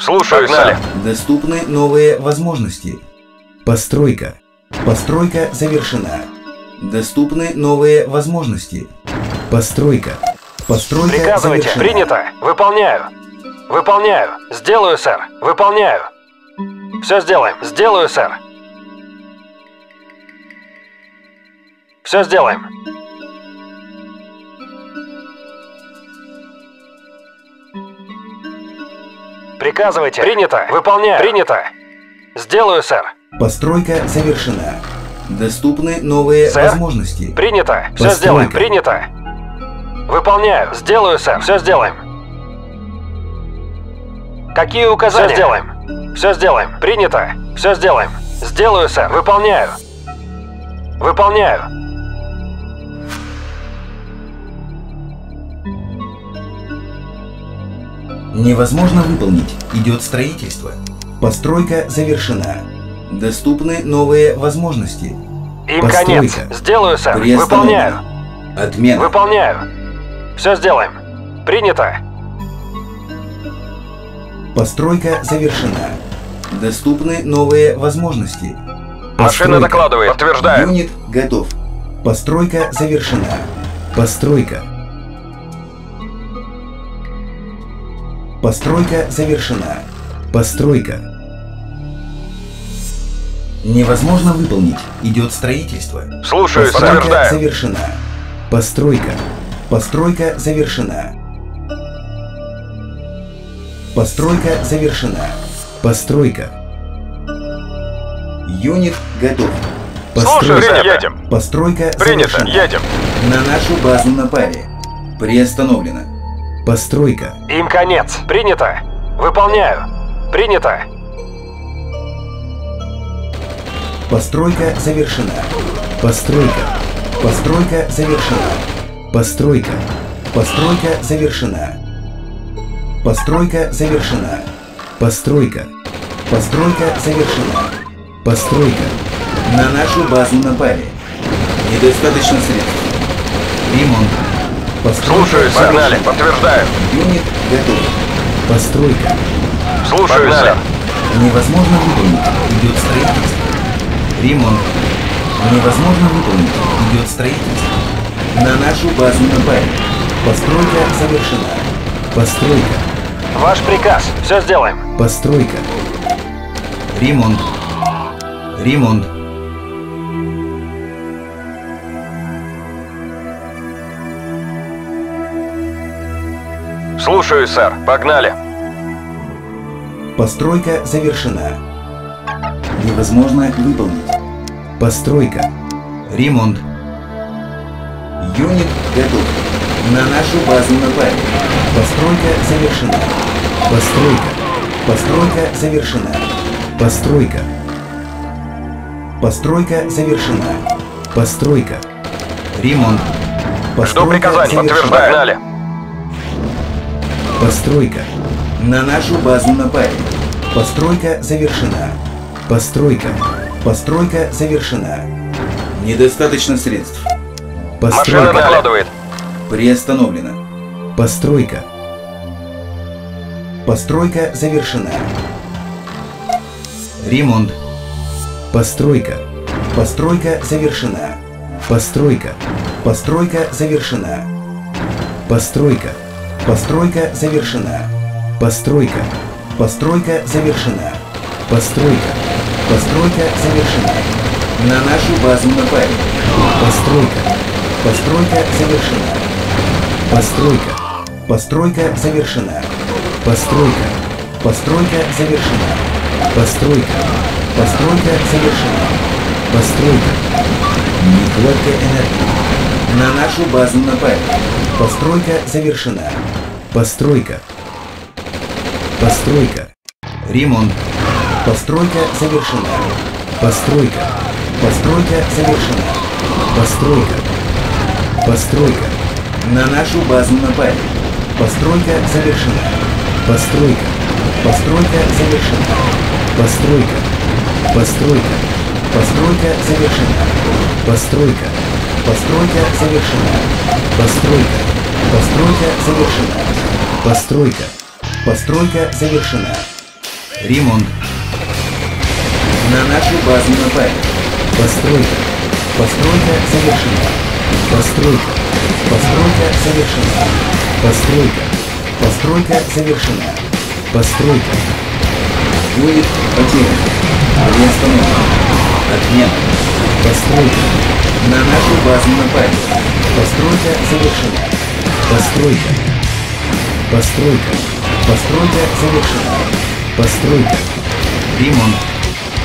Слушаю, Погнали. сэр. Доступны новые возможности. Постройка. Постройка завершена. Доступны новые возможности. Постройка. Постройка Приказывайте. завершена. Принято. Выполняю. Выполняю. Сделаю, сэр. Выполняю. Все сделаем. Сделаю, сэр. Все сделаем. Приказывайте. Принято. Выполняю. Принято. Сделаю, сэр. Постройка завершена. Доступны новые Сэр? возможности. Принято. Все Постройка. сделаем. Принято. Выполняю. Сделаю, сэр. Все сделаем. Какие указания? Все сделаем. Все сделаем. Принято. Все сделаем. Сделаю, сэр. Выполняю. Выполняю. Невозможно выполнить. Идет строительство. Постройка завершена. Доступны новые возможности. Им конец. Постройка. Сделаю, сэр. Выполняю. Отмена. Выполняю. Все сделаем. Принято. Постройка завершена. Доступны новые возможности. Машина Постройка. докладывает. Подтверждаю. Юнит готов. Постройка завершена. Постройка. Постройка завершена. Постройка. Невозможно выполнить. Идет строительство. Слушаю. Постройка Подтверждаю. завершена. Постройка. Постройка завершена. Постройка завершена. Постройка. Юнит готов. Слушаю, Постройка. сэр. Едем. Постройка Принято. завершена. Едем. На нашу базу напали. Приостановлено. Постройка. Им конец. Принято. Выполняю. Принято. Постройка завершена. Постройка. Постройка завершена. Постройка. Постройка завершена. Постройка завершена. Постройка. Постройка завершена. Постройка. На нашу базу напали. Недостаточно средств. Ремонт. Постройка Слушаю, сэр. Погнали. Подтверждаю. Юнит готов. Постройка. Слушаю, Погнали. сэр. Невозможно выполнить. Идет строительство. Ремонт. Невозможно выполнить. Идет строительство. На нашу базу напали. Постройка завершена. Постройка. Ваш приказ. Все сделаем. Постройка. Ремонт. Ремонт. Слушаю, сэр. Погнали. Постройка завершена. Невозможно выполнить. Постройка. Ремонт. Юнит готов. На нашу базу напали. Постройка завершена. Постройка. Постройка завершена. Постройка. Постройка завершена. Постройка. Ремонт. Жду Постройка приказаний. завершена. Подтверждаю. Погнали. Постройка. На нашу базу напали. Постройка завершена. Постройка. Постройка завершена. Недостаточно средств. Машина Постройка. докладывает. Приостановлена. Постройка. Постройка завершена. Ремонт. Постройка. Постройка завершена. Постройка. Постройка завершена. Постройка. Постройка завершена. Постройка. Постройка завершена. Постройка. Постройка завершена. На нашу базу напали. Постройка. Постройка завершена. Постройка. Постройка завершена. Постройка. Постройка завершена. Постройка. Постройка завершена. Постройка. Нехватка энергии. На нашу базу напали. Постройка завершена. Постройка. Постройка. Ремонт. Постройка завершена. Постройка. Постройка завершена. Постройка. Постройка. На нашу базу напали. Постройка завершена. Постройка. Постройка завершена. Постройка. Постройка. Постройка завершена. Постройка. Постройка завершена. Постройка. Постройка завершена. Постройка. Постройка завершена. Ремонт. На нашу базу напали. Постройка. Постройка завершена. Постройка. Постройка завершена. Постройка. Постройка завершена. Постройка. Будет потерян. Приостановлен. Отмена. Постройка. На нашу базу напали. Постройка завершена. Постройка. Постройка. Постройка завершена. Постройка. Ремонт.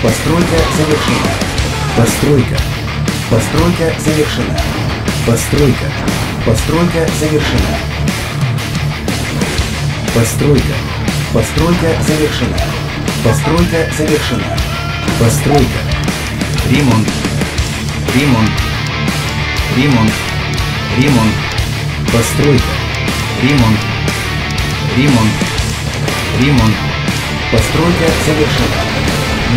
Постройка завершена. Постройка. Постройка завершена. Постройка. Постройка завершена. Постройка. Постройка завершена. Постройка завершена. Постройка. Ремонт. Ремонт. Ремонт. Ремонт. Постройка. Ремонт. Ремонт. Ремонт. Постройка завершена.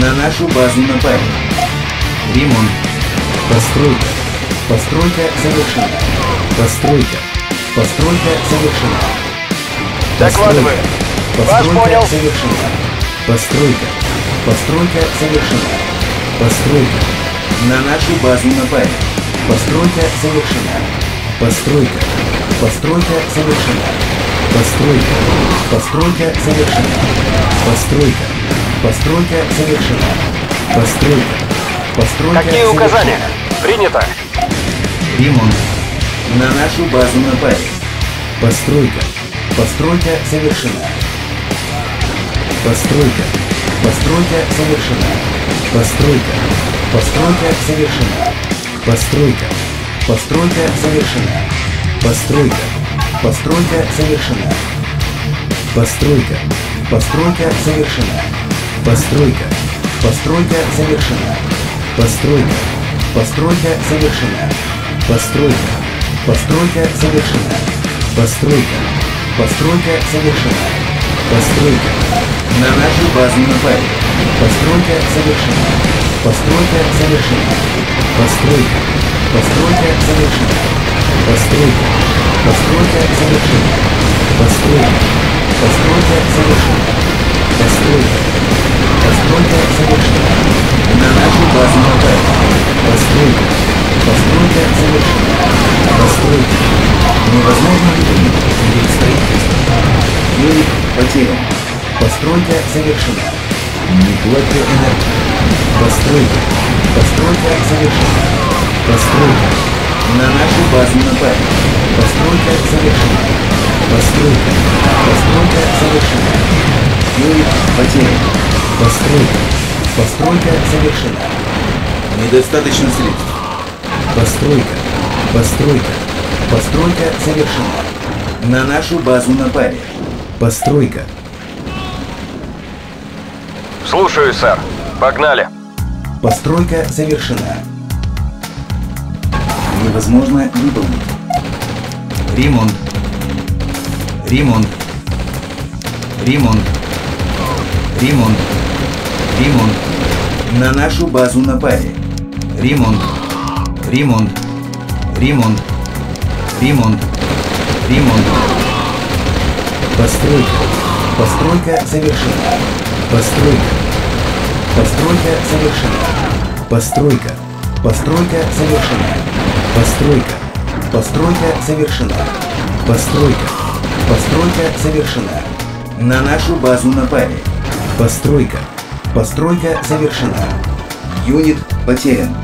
На нашу базу напали. Ремонт. Постройка. Постройка завершена. Постройка. Постройка завершена. Докладываю. Вас Постройка понял. завершена. Постройка. Постройка завершена. Постройка. На нашу базу напали. Постройка завершена. Постройка. Постройка завершена. Постройка. Постройка завершена. Постройка. Постройка завершена. Постройка. Постройка Какие завершена. указания? Принято. Ремонт. На нашу базу напали. Постройка. Постройка завершена. Постройка. Постройка завершена. Постройка. Постройка завершена. Постройка. Постройка завершена. Постройка. Постройка завершена. Постройка. Постройка завершена. Постройка. Постройка завершена. Постройка. Постройка завершена. Постройка. Постройка завершена. Постройка. Постройка завершена. Постройка. На нашу базу напали. Постройка завершена. Постройка завершена. Постройка. Постройка завершена. Постройка. Постройка завершена. Постройка. Постройка завершена. Постройка. Постройка завершена. На нашу базу напали. Постройка. Постройка завершена. Постройка. Невозможно выполнить вид строительства. Юник потерян. Постройка завершена. Нехватка энергии. Постройка. Постройка завершена. Постройка. На нашу базу напали. Постройка завершена. Постройка. Постройка завершена. Юник потерян. Постройка. Постройка завершена. Недостаточно средств. Постройка. Постройка. Постройка завершена. На нашу базу напали. Постройка. Слушаю, сэр. Погнали. Постройка завершена. Невозможно выполнить. Ремонт. Ремонт. Ремонт. Ремонт. Ремонт. На нашу базу напали. Ремонт. Ремонт. Ремонт. Ремонт. Ремонт. Постройка. Постройка завершена. Постройка. Постройка завершена. Постройка. Постройка завершена. Постройка. Постройка завершена. Постройка. Постройка завершена. На нашу базу напали. Постройка. Постройка завершена. Юнит потерян.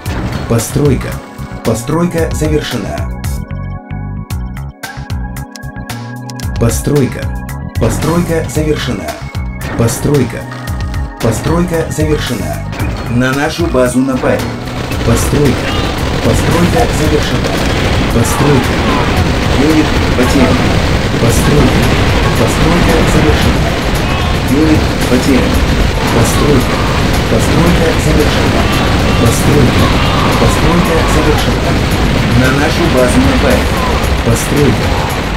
Постройка. Постройка завершена. Постройка. Постройка завершена. Постройка. Постройка завершена. На нашу базу напали. Постройка. Постройка завершена. Постройка. Юнит потерян. Постройка. Постройка завершена. Юнит потерян. Постройка. Постройка завершена. Постройка. Постройка завершена. На нашу базу напали. Постройка.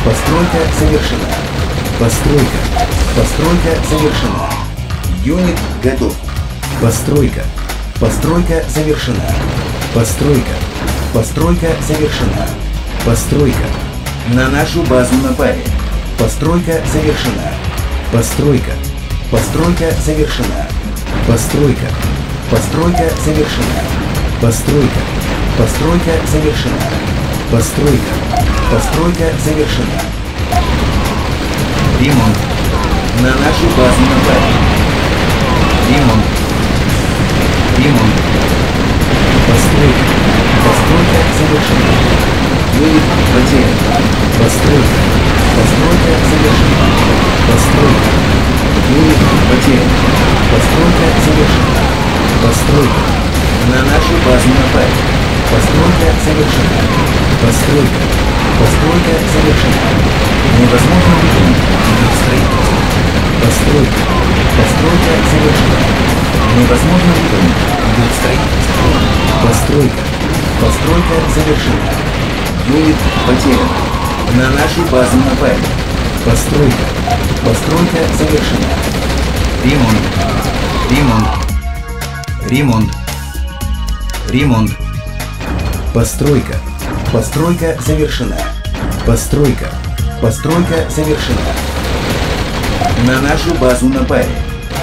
Постройка завершена. Постройка. Постройка завершена. Юнит готов. Постройка. Постройка завершена. Постройка. Постройка завершена. Постройка. На нашу базу напали. Постройка завершена. Постройка. Постройка завершена. Постройка. Постройка завершена. Постройка. Постройка завершена. Постройка. Постройка завершена. Ремонт. На нашу базу напали. Ремонт. Ремонт. Завершена. Юнит потерян. Постройка. Постройка завершена. Постройка. Юнит потерян. Постройка завершена. Постройка. На нашу базу напали. Постройка завершена. Постройка. Постройка завершена. Невозможно выполнить. Идет строительство. Постройка. Постройка завершена. Невозможно выполнить. Идет строительство. Постройка. Постройка завершена. Юнит потерян. На нашу базу напали. Постройка. Постройка завершена. Ремонт. Ремонт. Ремонт. Ремонт. Постройка. Постройка завершена. Постройка. Постройка завершена. На нашу базу напали.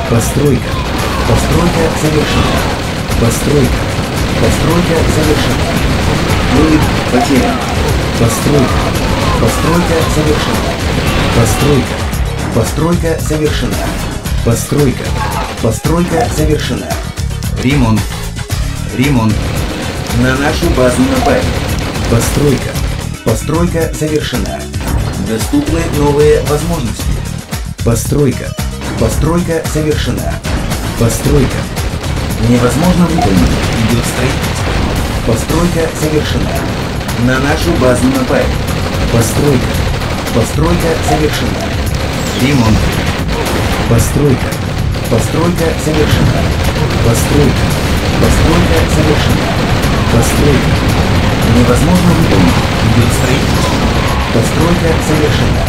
Постройка. Постройка завершена. Постройка. Постройка завершена. Юнит потерян. Постройка. Постройка завершена. Постройка. Постройка завершена. Постройка. Постройка завершена. Ремонт. Ремонт. На нашу базу напали. Постройка. Постройка завершена. Доступны новые возможности. Постройка. Постройка завершена. Постройка. Невозможно выполнить. Идет строительство. Постройка завершена. На нашу базу напали. Постройка. Постройка завершена. Ремонт. Постройка. Постройка завершена. Постройка. Постройка завершена. Постройка. Невозможно выполнить. Идет строительство. Постройка завершена.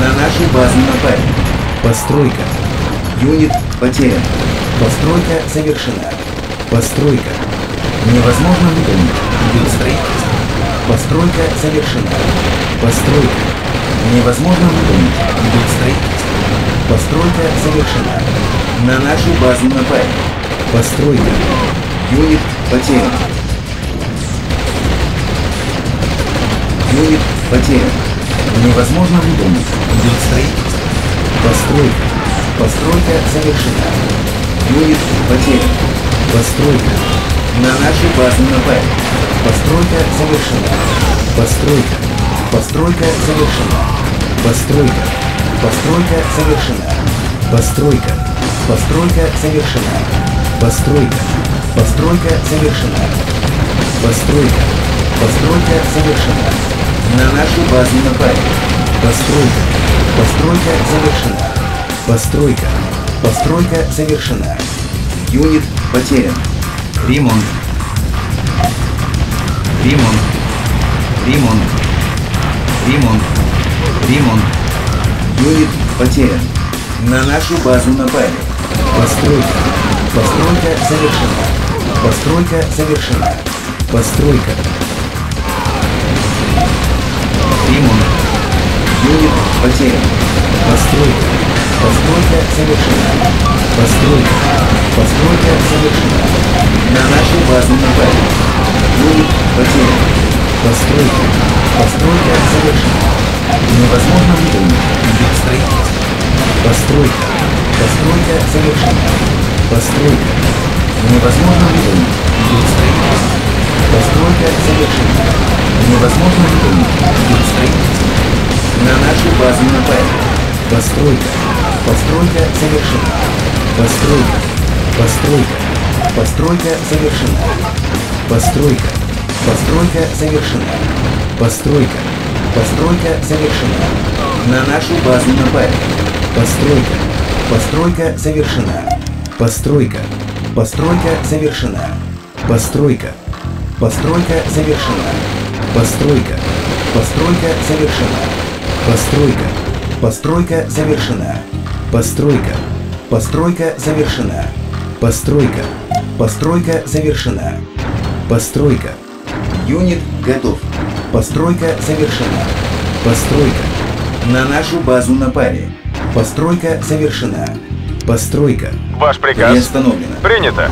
На нашу базу напали. Постройка. Юнит потерян. Постройка завершена. Постройка. Невозможно выполнить. Идет строительство. Постройка завершена. Постройка. Невозможно выполнить. Идет строительство. Постройка завершена. На нашу базу напали. Постройка. Юнит потерян. Юнит потерян. Невозможно выполнить. Идет строительство. Постройка. Постройка завершена. Юнит потерян. Постройка. На нашу базу напали. Постройка завершена. Постройка. Постройка завершена. Постройка. Постройка завершена. Постройка. Постройка завершена. Постройка. Постройка завершена. Постройка. Постройка завершена. На нашу базу напали. Постройка. Постройка завершена. Постройка. Постройка завершена. Юнит потерян. Ремонт. Ремонт. Ремонт. Ремонт. Ремонт. Юнит потерян. На нашу базу напали. Постройка. Постройка завершена. Постройка завершена. Постройка. Ремонт. Юнит потерян. Постройка. Постройка завершена. Постройка. Постройка завершена. На нашу базу напали. Юнит потерян. Постройка. Постройка завершена. Невозможно выполнить. Идет строительство. Постройка. Постройка завершена. Постройка. Невозможно выполнить. Идет строительство. Постройка завершена. Невозможно выполнить. Идет строительство. На нашу базу напали. Постройка. Постройка завершена. Постройка. Постройка. Постройка завершена. Постройка. Постройка завершена. Постройка. Постройка завершена. На нашу базу напали. Постройка. Постройка завершена. Постройка. Постройка завершена. Постройка. Постройка завершена. Постройка. Постройка завершена. Постройка. Постройка завершена. Постройка. Постройка завершена. Постройка. Постройка завершена. Постройка. Юнит готов. Постройка завершена. Постройка. На нашу базу напали. Постройка завершена. Постройка. Ваш приказ. Приостановлена. Принято.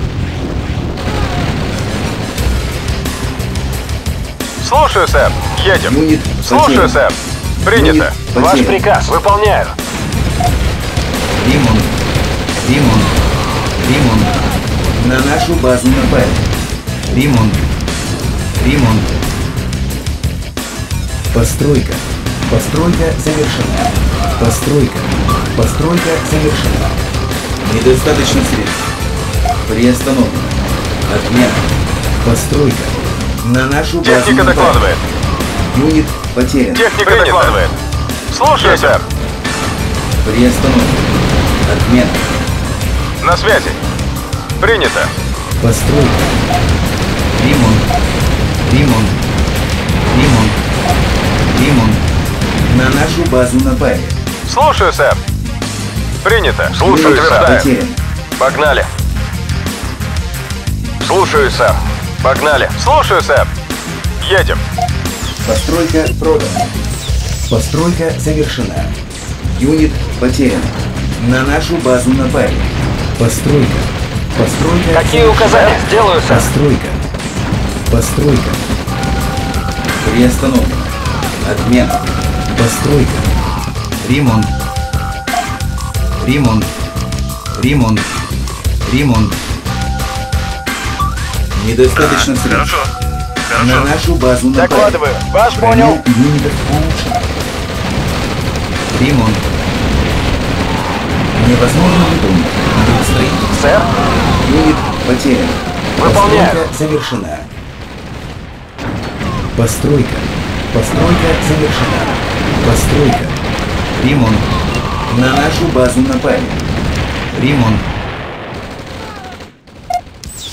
Слушаю, сэр. Едем. Юнит Слушаю, потерян. сэр. Принято. Юнит Ваш потерян. приказ. Выполняю. Ремонт. Ремонт. Ремонт. На нашу базу напали. Ремонт. Ремонт. Постройка. Постройка завершена. Постройка. Постройка завершена. Недостаточно средств. Приостановлено. Отмена. Постройка. На нашу базу Техника напали. докладывает. Юнит потерян. Техника докладывает. Слушаю, сэр. Приостановлено. Отмена. На связи. Принято. Постройка. Ремонт. Ремонт. Ремонт. Ремонт. На нашу базу напали. Слушаю, сэр. Принято. Слушаю, потерян. Погнали. Слушаю, сэр. Погнали. Слушаю, сэр. Едем. Постройка продана. Постройка завершена. Юнит потерян. На нашу базу напали. Постройка. Постройка. Какие указания? Сделаю, сэр. Постройка. Постройка. Приостановлена. Отмена. Постройка. Ремонт. Ремонт. Ремонт. Ремонт. Недостаточно средств. На нашу базу напали. Докладываю. Ваш Броня понял. юнитов улучшена. Ремонт. Невозможно выполнить. Строительство. Сэр. Юнит потерян. Выполняю. Постройка завершена. Постройка. Постройка завершена. Постройка. Ремонт. На нашу базу напали. Ремонт.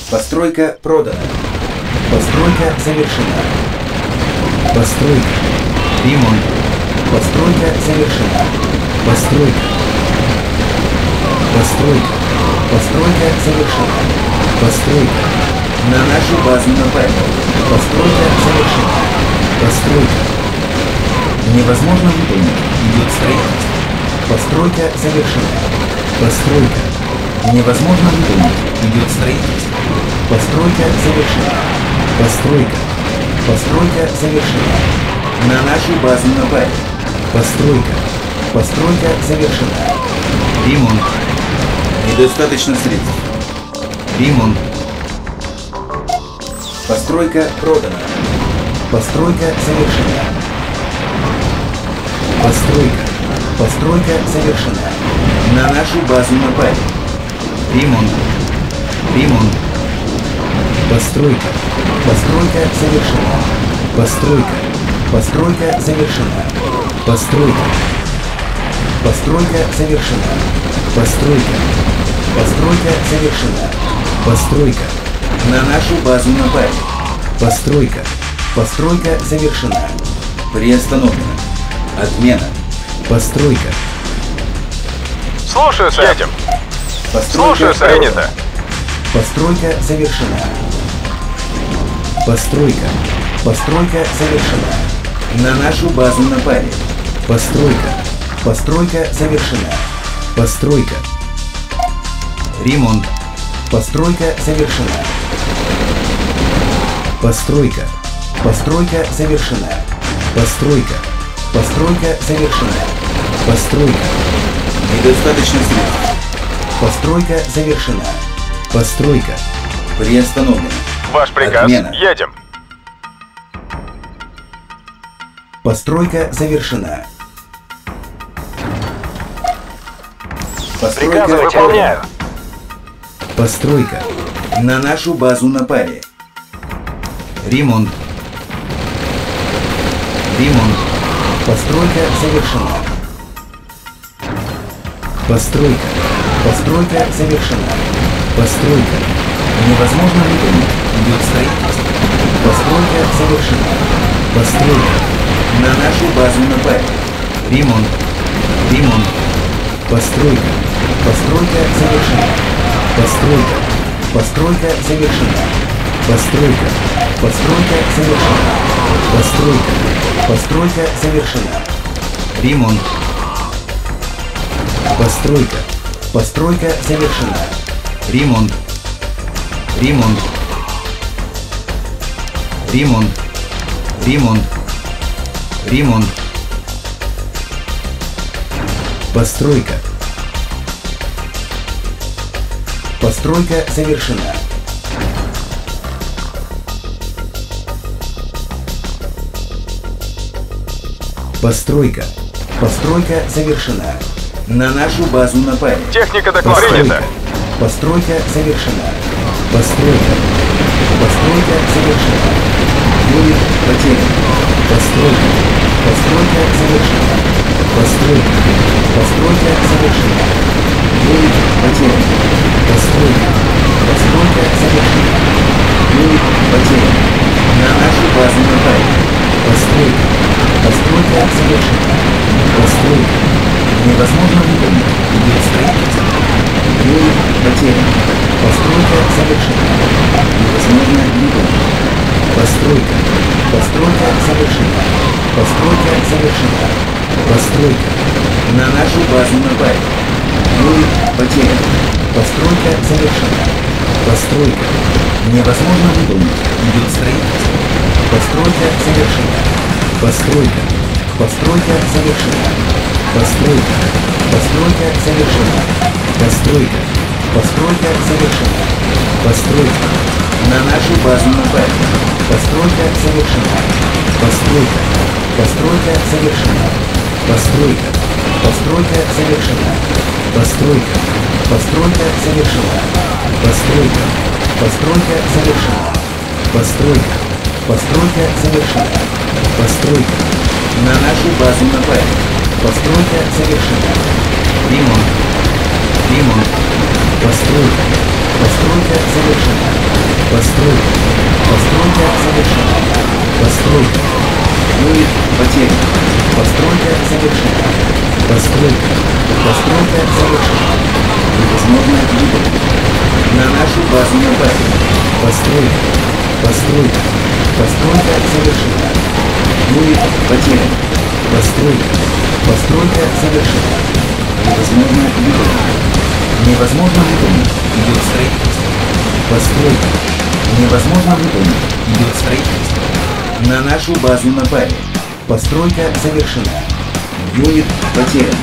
Постройка продана. Постройка завершена. Постройка. Ремонт. Постройка завершена. Постройка. Постройка. Постройка завершена. Постройка. На нашу базу напали. Постройка завершена. Постройка. Невозможно выполнить. Идет строительство. Постройка завершена. Постройка. Невозможно выполнить. Идет строительство. Постройка завершена. Постройка. Постройка завершена. На нашу базу напали. Постройка. Постройка завершена. Ремонт. Недостаточно средств. Ремонт. Постройка продана. Постройка завершена. Постройка. Постройка завершена. На нашу базу напали. Ремонт. Ремонт. Постройка. Постройка завершена. Постройка. Постройка завершена. Постройка. Постройка завершена. Постройка. Постройка завершена. Постройка. На нашу базу напали. Постройка. Постройка завершена. Приостановлена. Отмена. Постройка. Слушаю, сэр. Едем. Постройка Слушаю, сэр. Принято. Постройка завершена. Постройка. Постройка завершена. На нашу базу напали. Постройка. Постройка завершена. Постройка. Ремонт. Постройка завершена. Постройка. Постройка завершена. Постройка. Постройка завершена. Постройка. Недостаточно средств. Постройка завершена. Постройка. Приостановлена. Ваш приказ. Отмена. Едем. Постройка завершена. Постройка Приказы выполняю. Постройка. На нашу базу напали. Ремонт. Ремонт. Постройка завершена. Постройка. Постройка завершена. Постройка. Невозможно выполнить. Идет строительство. Постройка завершена. Постройка. На нашу базу напали. Ремонт. Ремонт. Постройка. Постройка завершена. Постройка. Постройка завершена. Постройка. Постройка завершена. Постройка. Постройка завершена. Ремонт. Постройка. Постройка завершена. Ремонт. Ремонт. Ремонт. Ремонт. Ремонт. Постройка. Постройка завершена. Постройка. Постройка завершена. На нашу базу напали. Техника доклад Постройка. принята. Постройка завершена. Постройка. Постройка завершена. Юнит потерян. Постройка. Постройка Постройка завершена. Юнит потерян. Постройка. Постройка завершена. Юнит потерян. На нашу базу напали. Постройка. Постройка завершена. Постройка. Невозможно выполнить. Идет строительство. Юнит потерян. Постройка завершена. Невозможно выполнить. Постройка. Постройка завершена. Постройка завершена. Постройка. На нашу базу напали. Юнит потерян. Постройка завершена. Постройка. Невозможно выполнить. Идет строительство. Постройка завершена. Постройка. Постройка завершена. Постройка. Постройка завершена. Постройка. Постройка завершена. Постройка. На нашу базу напали. Постройка завершена. Постройка. Постройка завершена. Постройка. Постройка завершена. Постройка. Постройка завершена. Постройка. Постройка завершена. Постройка. Постройка завершена. Постройка. На нашу базу напали. Постройка завершена. Ремонт. Ремонт. Постройка. Постройка завершена. Постройка. Постройка завершена. Постройка. Юнит потерян. Постройка завершена. Постройка. Постройка завершена. Невозможно выполнить. На нашу базу напали. Постройка. Постройка. Постройка завершена. Юнит потерян. Постройка. Постройка завершена. Невозможно выполнить. Невозможно выполнить. Идет строительство. Постройка. Невозможно выполнить. Идет строительство. На нашу базу напали. Постройка завершена. Юнит потерян.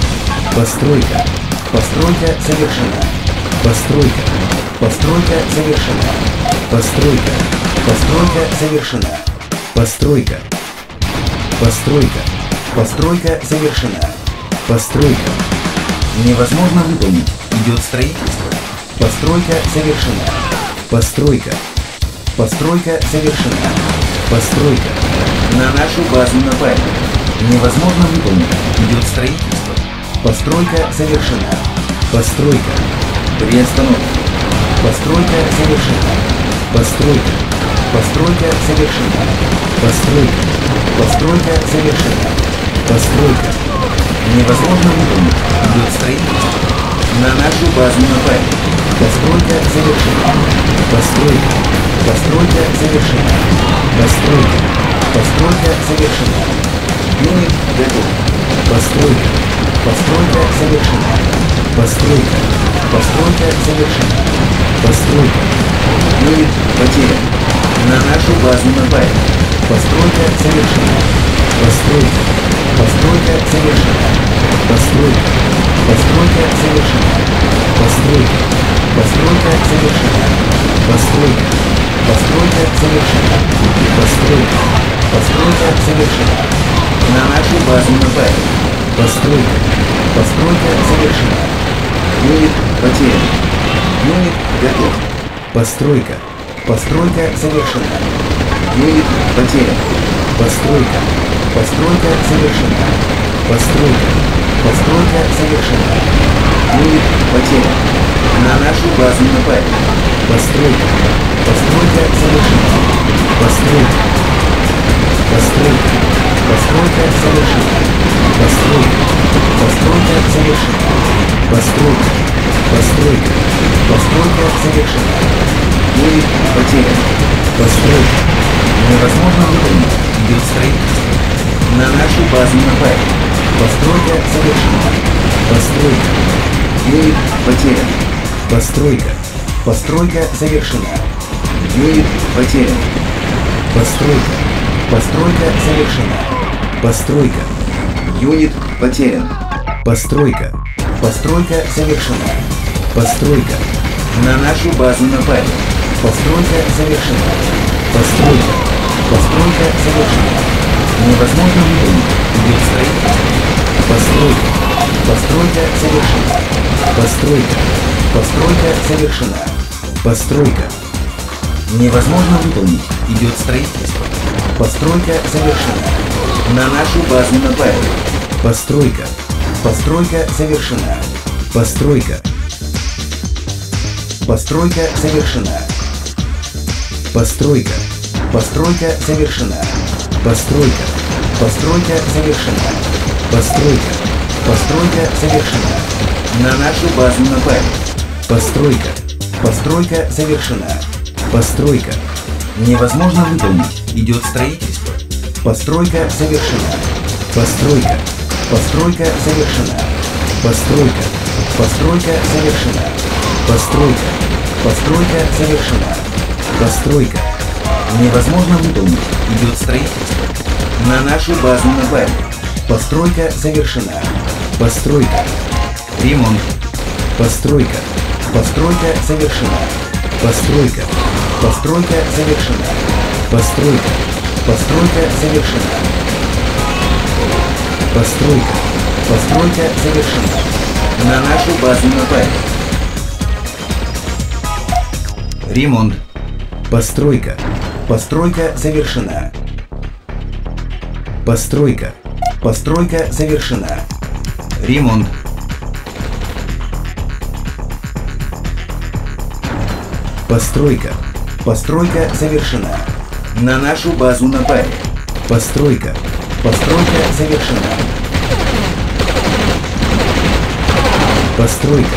Постройка. Постройка завершена. Постройка. Постройка завершена. Постройка. Постройка завершена. Постройка. Постройка. Постройка завершена. Постройка. Невозможно выполнить. Идет строительство. Постройка завершена. Постройка. Постройка завершена. Постройка. На нашу базу напали. Невозможно выполнить. Идет строительство. Постройка завершена. Постройка. Приостановка. Постройка завершена. Постройка. Постройка завершена. Постройка. Постройка завершена. Постройка. Невозможно выполнить. Идет строительство. На нашу базу напали. Постройка завершена. Постройка. Постройка завершена. Постройка. Постройка завершена. Юнит готов. Постройка. Постройка завершена. Постройка. Постройка завершена. Постройка. Юнит потерян. На нашу базу напали. Постройка завершена. Постройка. Постройка завершена. Постройка. Постройка завершена. Постройка. Постройка завершена. Постройка. Постройка завершена. Постройка. Постройка завершена. На нашу базу напали. Постройка. Постройка завершена. Юнит потерян. Юнит готов. Постройка. Постройка завершена. Юнит потерян. Постройка. Постройка завершена. Постройка. Постройка завершена. Юнит потерян. На нашу базу напали. Постройка. Постройка завершена. Постройка. Постройка. Постройка завершена. Постройка. Постройка завершена. Постройка. Постройка. Постройка завершена. Юнит потерян. Постройка. Невозможно выполнить. Идет строительство. На нашу базу напали. Постройка завершена. Постройка. Юнит потерян. Постройка. Постройка завершена. Юнит потерян. Постройка. Постройка завершена. Постройка. Юнит потерян. Постройка. Постройка завершена. Постройка. На нашу базу напали. Постройка завершена. Постройка. Постройка завершена. Невозможно выполнить. Идет строительство. Постройка. Постройка завершена. Постройка. Постройка завершена. Постройка. Невозможно выполнить. Идет строительство. Постройка завершена. На нашу базу напали. Постройка. Постройка завершена. Постройка. Постройка завершена. Постройка. Постройка завершена. Постройка. Постройка завершена. Постройка. Постройка завершена. На нашу базу напали. Постройка. Постройка завершена. Постройка. Невозможно выполнить. Идет строительство. Постройка завершена. Постройка. Постройка завершена. Постройка. Постройка завершена. Постройка. Постройка завершена. Постройка. Невозможно выполнить. Идет строительство. На нашу базу напали. Постройка завершена. Постройка. Ремонт. Постройка. Постройка завершена. Постройка. Постройка завершена. Постройка. Постройка завершена. Постройка. Постройка завершена. На нашу базу напали. Ремонт. Постройка. Постройка завершена. Постройка. Постройка завершена. Ремонт. Постройка. Постройка завершена. На нашу базу напали. Постройка. Постройка завершена. Постройка.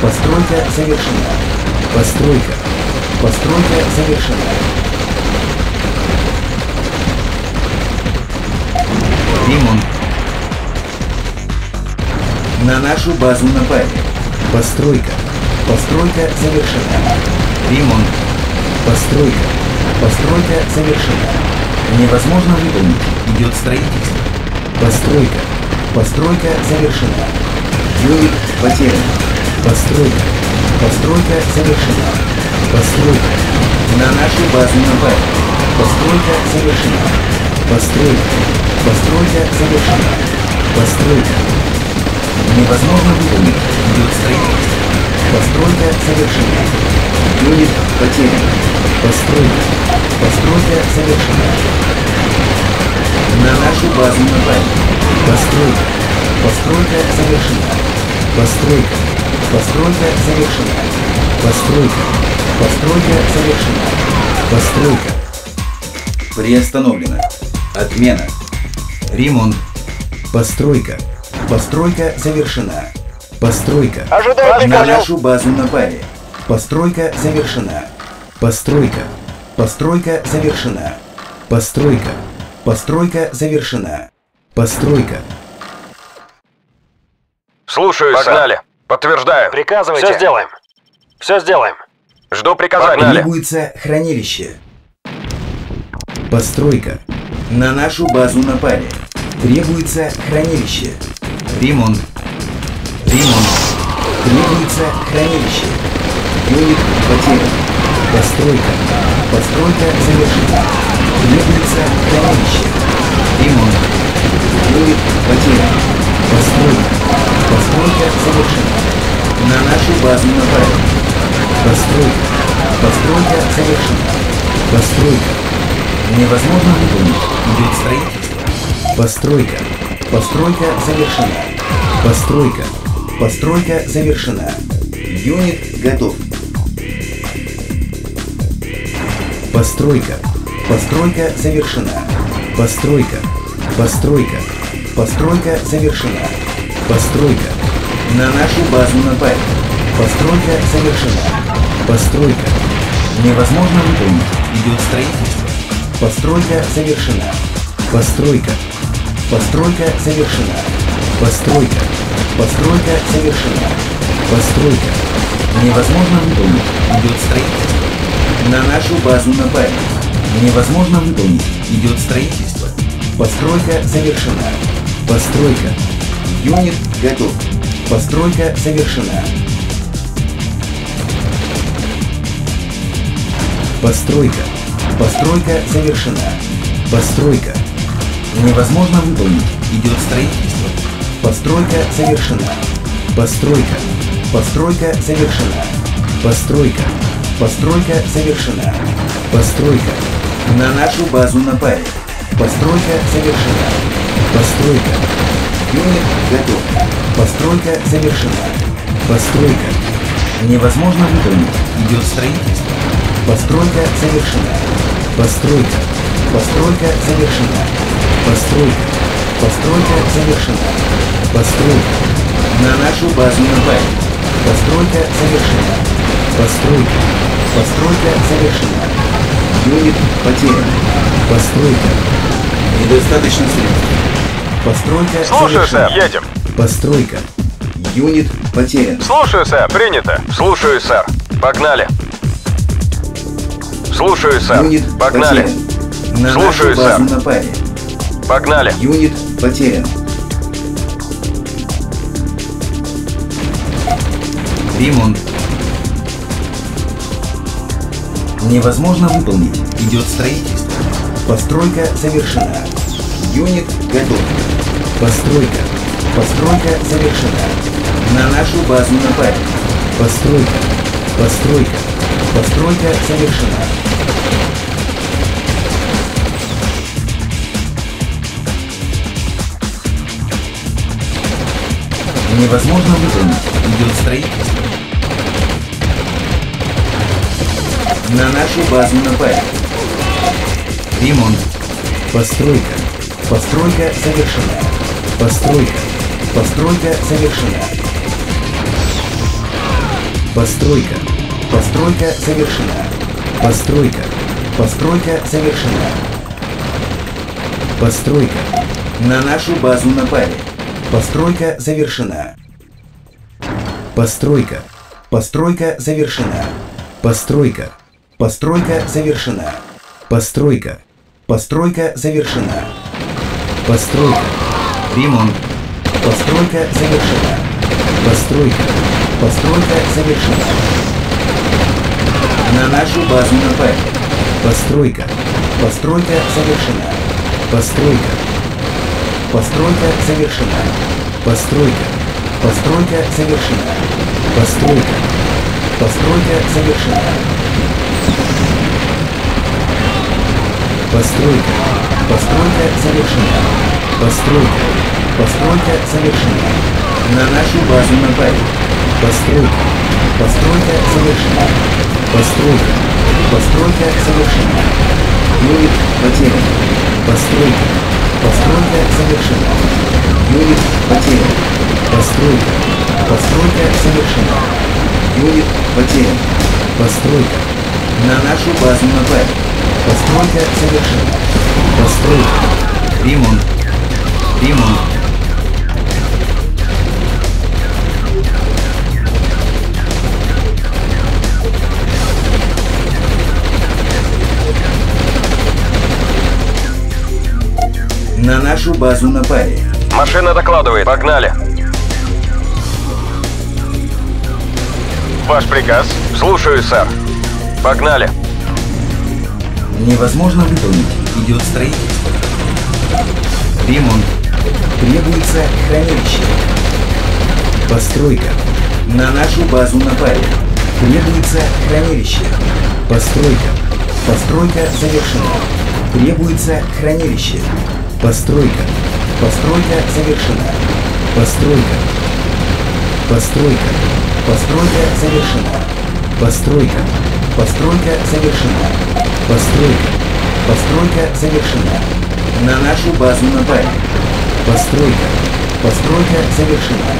Постройка завершена. Постройка. Постройка завершена. Ремонт. На нашу базу напали. Постройка. Постройка завершена. Ремонт. Постройка. Постройка завершена. Невозможно выполнить. Идет строительство. Постройка. Постройка завершена. Юнит потерян. Постройка. Постройка завершена. Постройка. На нашу базу напали. Постройка завершена. Постройка. Постройка завершена. Постройка. Невозможно выполнить. Идет строительство. Постройка завершена. Юнит потерян. Постройка. Постройка завершена. На нашу базу напали. Постройка. Постройка завершена. Постройка. Постройка завершена. Постройка. Постройка завершена. Постройка. Приостановлена. Отмена. Ремонт. Постройка. Постройка завершена. Постройка. Ожидаю На нашу базу напали. Постройка завершена. Постройка. Постройка завершена. Постройка. Постройка завершена. Постройка. Слушаю, Погнали. Подтверждаю. Приказывайте. Все сделаем. Все сделаем. Жду приказания. Требуется хранилище. Постройка. На нашу базу напали. Требуется хранилище. Ремонт. Ремонт. Требуется хранилище. Юнит потерян. Постройка. Постройка завершена. Требуется хранилище. Ремонт. Юнит потерян. Постройка. Постройка завершена. На нашу базу напали. Постройка. Постройка завершена. Постройка. Невозможно выполнить. Идет строительство. Постройка. Постройка завершена. Постройка. Постройка завершена. Юнит готов. Постройка. Постройка завершена. Постройка. Постройка. Постройка завершена. Постройка. На нашу базу напали. Постройка завершена. Постройка. Невозможно выполнить. Идет строительство. Постройка завершена. Постройка. Постройка завершена. Постройка. Постройка завершена. Постройка. Невозможно выполнить. Идет строительство. На нашу базу напали. Невозможно выполнить. Идет строительство. Постройка завершена. Постройка. Юнит готов. Постройка завершена. Постройка. Постройка завершена. Постройка. Невозможно выполнить. Идет строительство. Постройка завершена. Постройка. Постройка завершена. Постройка. Постройка завершена. Постройка. На нашу базу напали. Постройка завершена. Постройка. Юнит готов. Постройка завершена. Постройка. Невозможно выполнить. Идет строительство. Постройка завершена. Постройка. Постройка завершена. Постройка. Постройка завершена. Постройка. На нашу базу напали. Постройка завершена. Постройка. Постройка завершена. Юнит потерян. Постройка. Недостаточно средств. Постройка Слушаю, завершена. сэр. Едем. Постройка. Юнит потерян. Слушаю, сэр. Принято. Слушаю, сэр. Погнали. Слушаю, сэр. Юнит Погнали. потерян. На Слушаю, сэр. напали. Погнали. Юнит потерян. Ремонт. Невозможно выполнить. Идет строительство. Постройка завершена. Юнит готов. Постройка. Постройка завершена. На нашу базу напали. Постройка. Постройка. Постройка завершена. Невозможно выполнить. Идет строительство. На нашу базу напали. Ремонт. Постройка. Постройка завершена. Постройка. Постройка завершена. Постройка. Постройка завершена. Постройка. Постройка завершена. Постройка. На нашу базу напали. Постройка завершена. Постройка. Постройка завершена. Постройка. Постройка завершена. Постройка. Постройка завершена. Постройка. Ремонт. Постройка завершена. Постройка. Постройка завершена. На нашу базу напали. Постройка. Постройка завершена. Постройка. Постройка завершена. Постройка. Постройка завершена. Постройка. Постройка завершена. Постройка. Постройка завершена. Постройка. Постройка завершена. На нашу базу напали. Постройка. Постройка завершена. Постройка. Постройка завершена. Юнит потерян. Постройка. Постройка завершена. Юнит потерян. Постройка. Постройка завершена. Юнит потерян. Постройка. На нашу базу напали. Постройка завершена. Постройка. Ремонт. Ремонт. На нашу базу напали. Машина докладывает. Погнали. Ваш приказ. Слушаю, сэр. Погнали. Невозможно выполнить. Идет строительство. Ремонт. Требуется хранилище. Постройка. На нашу базу напали. Требуется хранилище. Постройка. Постройка завершена. Требуется хранилище. Постройка. Постройка завершена. Постройка. Постройка. Постройка завершена. Постройка. Постройка завершена. Постройка. Постройка завершена. На нашу базу напали. Постройка. Постройка завершена.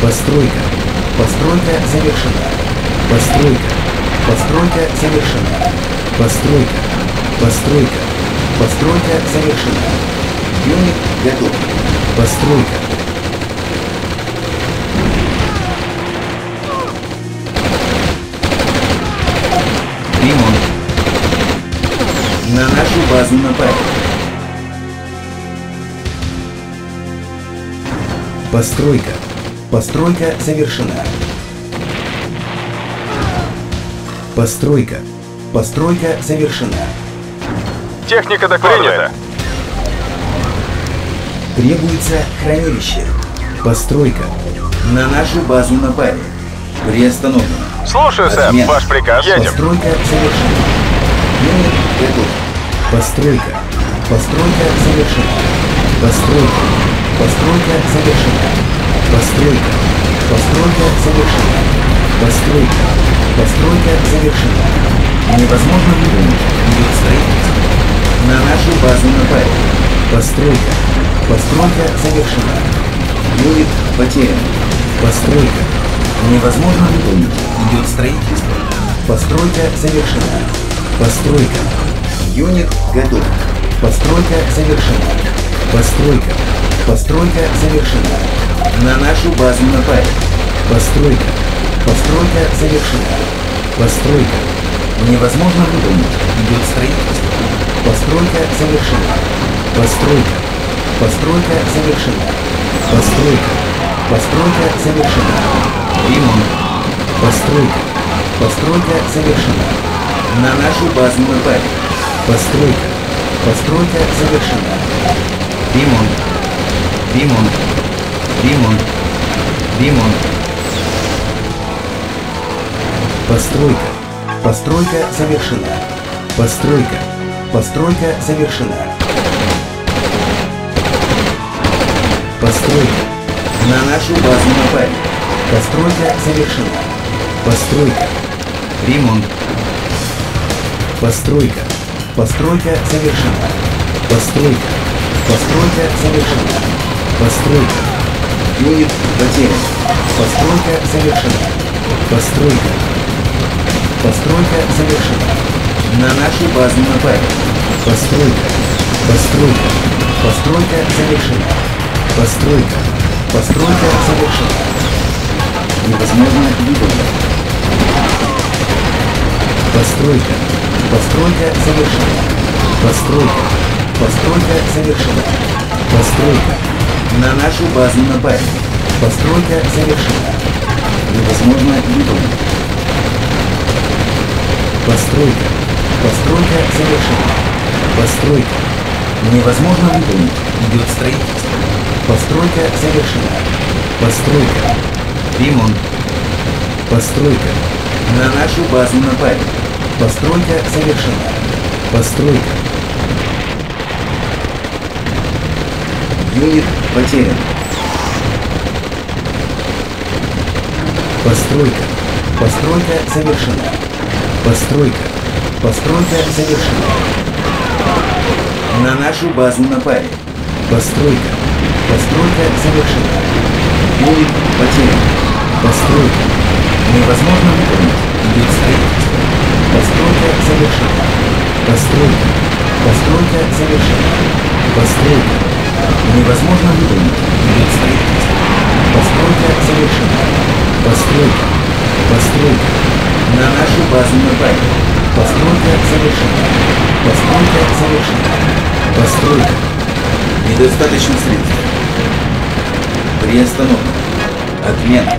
Постройка. Постройка завершена. Постройка. Постройка завершена. Постройка. Постройка. Постройка завершена. Юнит готов. Постройка. Ремонт. На нашу базу напали. Постройка. Постройка завершена. Постройка. Постройка завершена. Техника докладывает. Требуется хранилище. Постройка. На нашу базу напали. Приостановлено. Слушаю, сэм. Отмена. Ваш приказ. Едем. Постройка завершена. Юнит готов. Постройка. Постройка завершена. Постройка. Постройка завершена. Постройка. Постройка завершена. Постройка. Постройка завершена. Невозможно выполнить. Идет строительство. На нашу базу напали. Постройка. Постройка завершена. Юнит потерян. Постройка. Невозможно выполнить. Идет строительство. Постройка завершена. Постройка. Юнит готов. Постройка завершена. Постройка. Постройка завершена. На нашу базу напали. Постройка. Постройка завершена. Постройка. Невозможно выполнить. Идет строительство. Постройка завершена. Постройка. Постройка завершена. Постройка. Постройка завершена. Ремонт. Постройка. Постройка завершена. На нашу базу напали. Постройка. Постройка завершена. Ремонт. Ремонт. Ремонт. Ремонт. Постройка. Постройка завершена. Постройка. Постройка завершена. Постройка. На нашу базу напали. Постройка завершена. Постройка. Ремонт. Постройка. Постройка завершена. Постройка. Постройка завершена. Постройка. Юнит потерян. Постройка завершена. Постройка. Постройка завершена. На нашу базу напали. Постройка. Постройка. Постройка завершена. Постройка. Постройка завершена. Невозможно выполнить. Постройка. Постройка завершена. Постройка. Постройка завершена. Постройка. На нашу базу напали. Постройка завершена. Невозможно выполнить. Постройка. Постройка завершена. Постройка. Невозможно выполнить. Идет строительство. Постройка завершена. Постройка. Ремонт. Постройка. На нашу базу напали. Постройка завершена. Постройка. Юнит потерян. Постройка. Постройка завершена. Постройка. Постройка завершена. На нашу базу напали. Постройка. Постройка завершена. Юнит потерян. Постройка. Невозможно выполнить. Идет строительство. Постройка завершена. Постройка. Постройка завершена. Постройка. Невозможно выполнить. Идет строительство. Постройка завершена. Постройка. Постройка. На нашу базу напали. Постройка завершена. Постройка завершена. Постройка. Недостаточно средств. Приостановка. Отмена.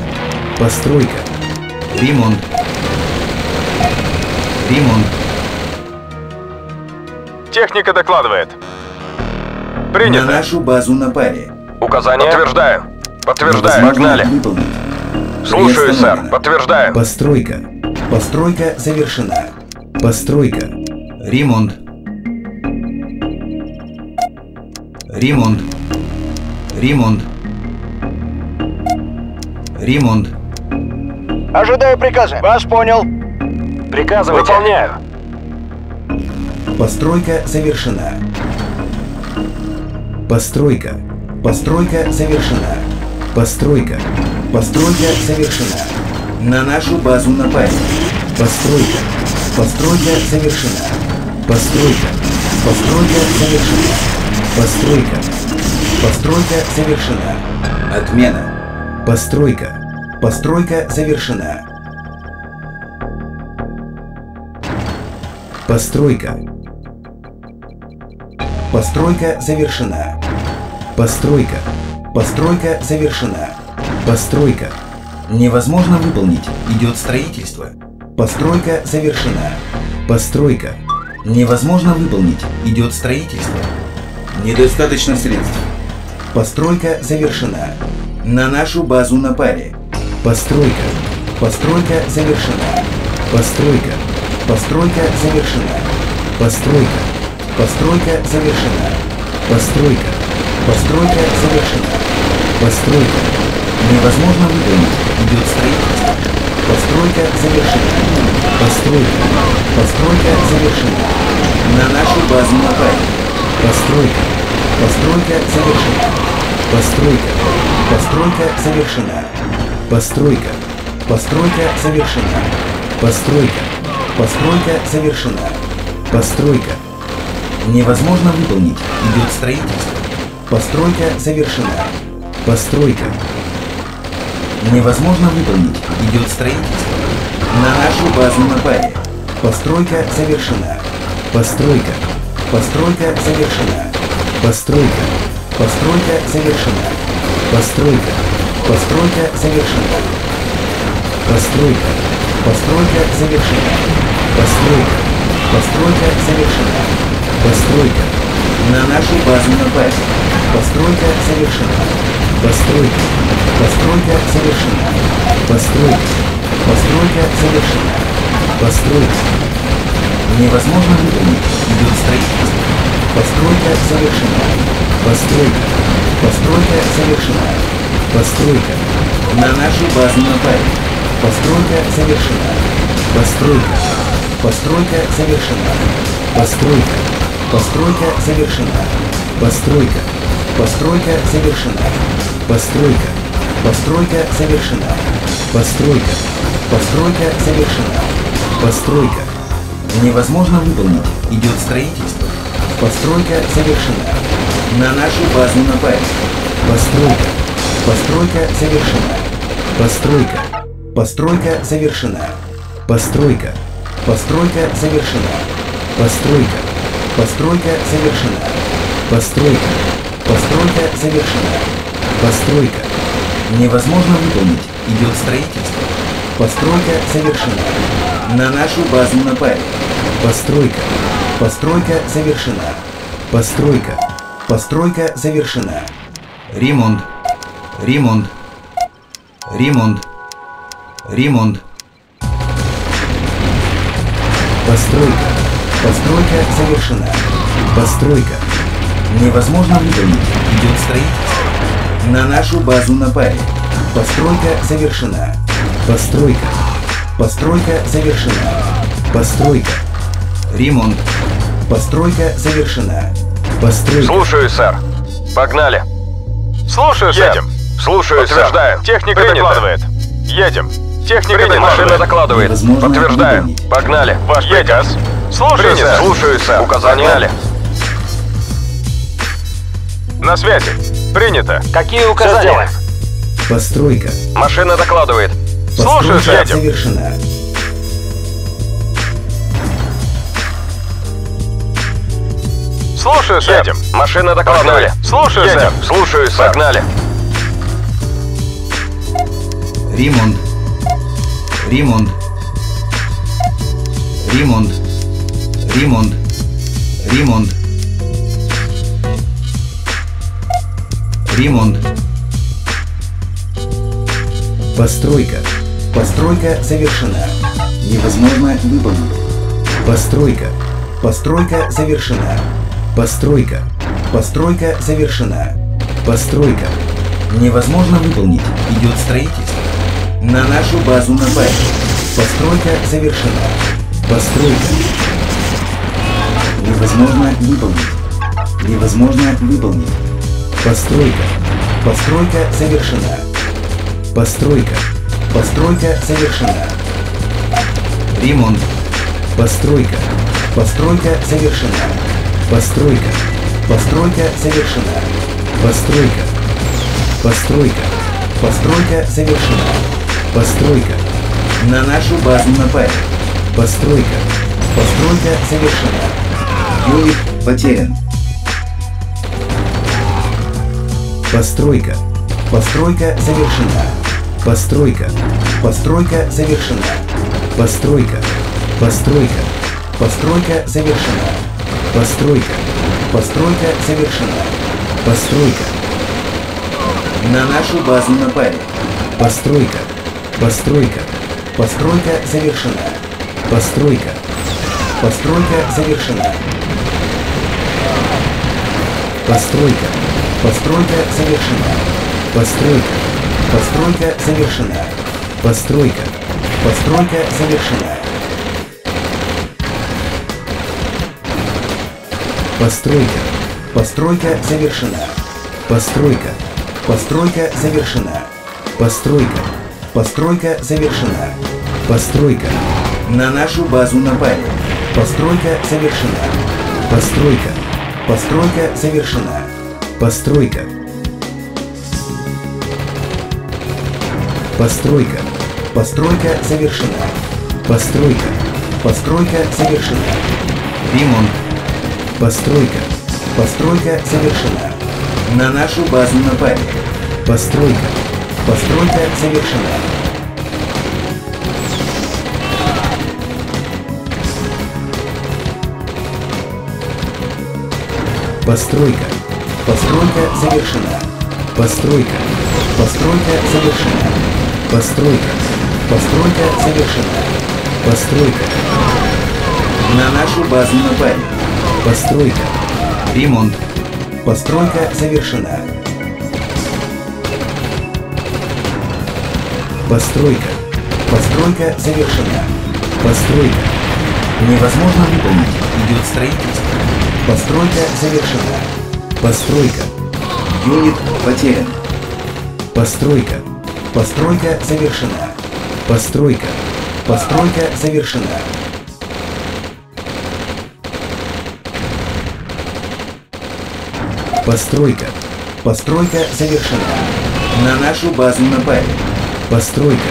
Постройка. Ремонт. Ремонт. Техника докладывает. На Принято. нашу базу напали. Указание. Подтверждаю. Подтверждаю. Погнали. выполнить. Слушаю, сэр. Подтверждаю. Постройка. Постройка завершена. Постройка. Ремонт. Ремонт. Ремонт. Ремонт. Ожидаю приказа. Вас понял. Приказывайте. Выполняю. Постройка завершена. Постройка. Постройка завершена. Постройка. Постройка завершена. На нашу базу напали. Постройка. Постройка завершена. Постройка. Постройка завершена. Постройка. Постройка завершена. Отмена. Постройка. Постройка завершена. Постройка. Постройка завершена. Постройка. Постройка завершена. Постройка. Невозможно выполнить. Идет строительство. Постройка завершена. Постройка. Невозможно выполнить. Идет строительство. Недостаточно средств. Постройка завершена. На нашу базу напали. Постройка. Постройка завершена. Постройка. Постройка завершена. Постройка. Постройка завершена. Постройка. Постройка завершена. Постройка. Невозможно выполнить. Идет строительство. Постройка завершена. Постройка. Постройка завершена. На нашу базу напали. Постройка. Постройка завершена. Постройка. Постройка завершена. Постройка. Постройка завершена. Постройка. Постройка завершена. Постройка. Невозможно выполнить. Идет строительство. Постройка завершена. Постройка. Невозможно выполнить. Идет строительство. На нашу базу напали. Постройка завершена. Постройка. Постройка завершена. Постройка. Постройка завершена. Постройка. Постройка завершена. Постройка. Постройка завершена. Постройка. Постройка завершена. Постройка. На нашу базу напали. Постройка завершена. Постройка. Постройка завершена. Постройка. Постройка завершена. Постройка. Невозможно выполнить. Идет строительство. Постройка завершена. Постройка. Постройка завершена. Постройка. На нашу базу напали. Постройка завершена. Постройка. Постройка завершена. Постройка. Постройка завершена. Постройка. Постройка завершена. Постройка. Постройка завершена. Постройка. Постройка завершена. Постройка. Невозможно выполнить. Идет строительство. Постройка завершена. На нашу базу напали. Постройка. Постройка завершена. Постройка. Постройка завершена. Постройка. Постройка завершена. Постройка. Постройка завершена. Постройка. Постройка завершена. Постройка. Невозможно выполнить. Идет строительство. Постройка завершена. На нашу базу напали. Постройка. Постройка завершена. Постройка. Постройка завершена. Ремонт. Ремонт. Ремонт. Ремонт. Постройка. Постройка завершена. Постройка. Невозможно выполнить. Идет строительство. На нашу базу напали. Постройка завершена. Постройка. Постройка завершена. Постройка. Ремонт. Постройка завершена. Постройка. Слушаю, сэр. Погнали. Слушаю, сэр. Едем. Слушаю, Подтверждаю. сэр. Техника Принято. докладывает. Едем. Техника Принято. Машина докладывает. докладывает. Невозможно Подтверждаю. выполнить. Погнали. Ваш Едем. приказ. Слушаю, Принято. сэр. Слушаю, сэр. Указания. Погнали. На связи. Принято. Какие указания? Постройка. Машина докладывает. Слушаю, Постройка едем. завершена. Слушаю, сэр. Едем. Машина докладывает. Погнали. Слушаю, Едем. сэр. Слушаю, сэр. Погнали. Ремонт. Ремонт. Ремонт. Ремонт. Ремонт. Ремонт. Постройка. Постройка завершена. Невозможно выполнить. Постройка. Постройка завершена. Постройка. Постройка завершена. Постройка. Невозможно выполнить. Идет строительство. На нашу базу напали. Постройка завершена. Постройка. Невозможно выполнить. Невозможно выполнить. Постройка. Постройка завершена. Постройка. Постройка завершена. Ремонт. Постройка. Постройка завершена. Постройка. Постройка завершена. Постройка. Постройка. Постройка завершена. Постройка. На нашу базу напали. Постройка. Постройка завершена. Юнит потерян. Постройка. Постройка завершена. Постройка. Постройка завершена. Постройка. Постройка. Постройка завершена. Постройка. Постройка завершена. Постройка. На нашу базу напали. Постройка. Постройка. Постройка завершена. Постройка. Постройка завершена. Постройка. Постройка завершена. Постройка. Постройка завершена. Постройка. Постройка завершена. Постройка. Постройка завершена. Постройка. Постройка завершена. Постройка. Постройка завершена. Постройка. На нашу базу напали. Постройка завершена. Постройка. Постройка завершена. Постройка. Постройка. Постройка завершена. Постройка. Постройка завершена. Ремонт. Постройка. Постройка завершена. На нашу базу напали. Постройка. Постройка завершена. Постройка. Постройка завершена. Постройка. Постройка завершена. Постройка. Постройка завершена. Постройка. На нашу базу напали. Постройка. Ремонт. Постройка завершена. Постройка. Постройка завершена. Постройка. Невозможно выполнить. Идет строительство. Постройка завершена. Постройка. Юнит потерян. Постройка. Постройка завершена. Постройка. Постройка завершена. Постройка. Постройка завершена. На нашу базу напали. Постройка.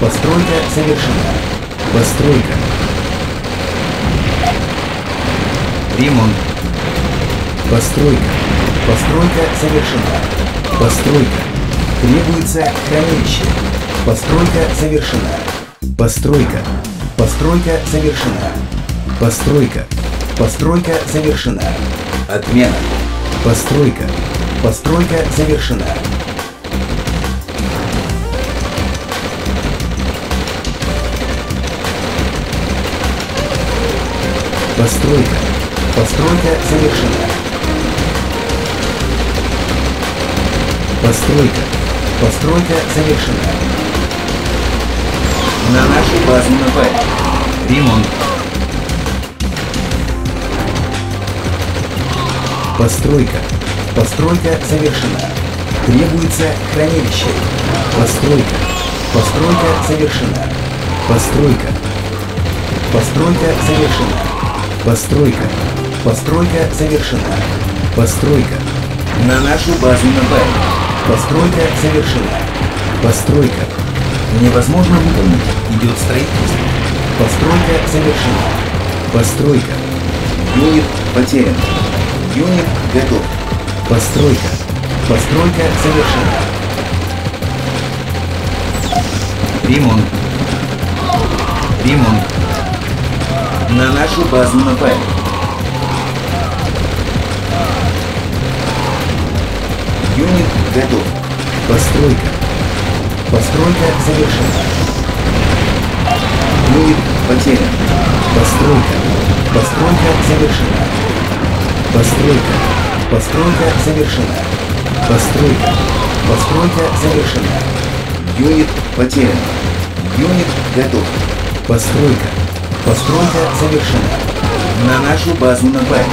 Постройка завершена. Постройка. Ремонт. Постройка. Постройка завершена. Постройка. Требуется хранилище. Постройка завершена. Постройка. Постройка завершена. Постройка. Постройка завершена. Отмена. Постройка. Постройка завершена. Постройка. Постройка завершена. Постройка. Постройка завершена. На нашу базу напали. Ремонт. Постройка. Постройка завершена. Требуется хранилище. Постройка. Постройка завершена. Постройка. Постройка завершена. Постройка. Постройка завершена. Постройка. На нашу базу напали. Постройка завершена. Постройка. Невозможно выполнить. Идет строительство. Постройка завершена. Постройка. Юнит потерян. Юнит готов. Постройка. Постройка завершена. Ремонт. Ремонт. На нашу базу напали. Юнит готов. Постройка. Постройка завершена. Юнит потерян. Постройка. Постройка завершена. Постройка. Постройка завершена. Постройка. Постройка завершена. Юнит потерян. Юнит готов. Постройка. Постройка завершена. На нашу базу напали.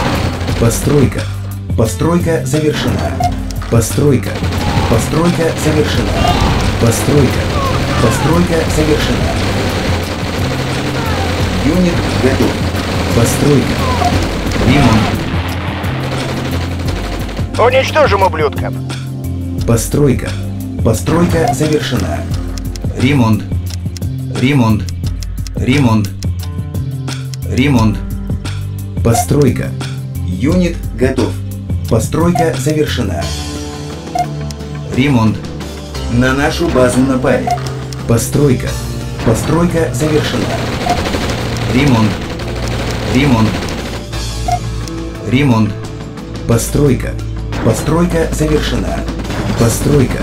Постройка. Постройка завершена. Постройка. Постройка завершена. Постройка. Постройка завершена. Юнит готов. Постройка. Ремонт. Уничтожим ублюдков. Постройка. Постройка завершена. Ремонт. Ремонт. Ремонт. Ремонт. Постройка. Юнит готов. Постройка завершена. Ремонт. На нашу базу напали. Постройка. Постройка завершена. Ремонт. Ремонт. Ремонт. Постройка. Постройка завершена. Постройка.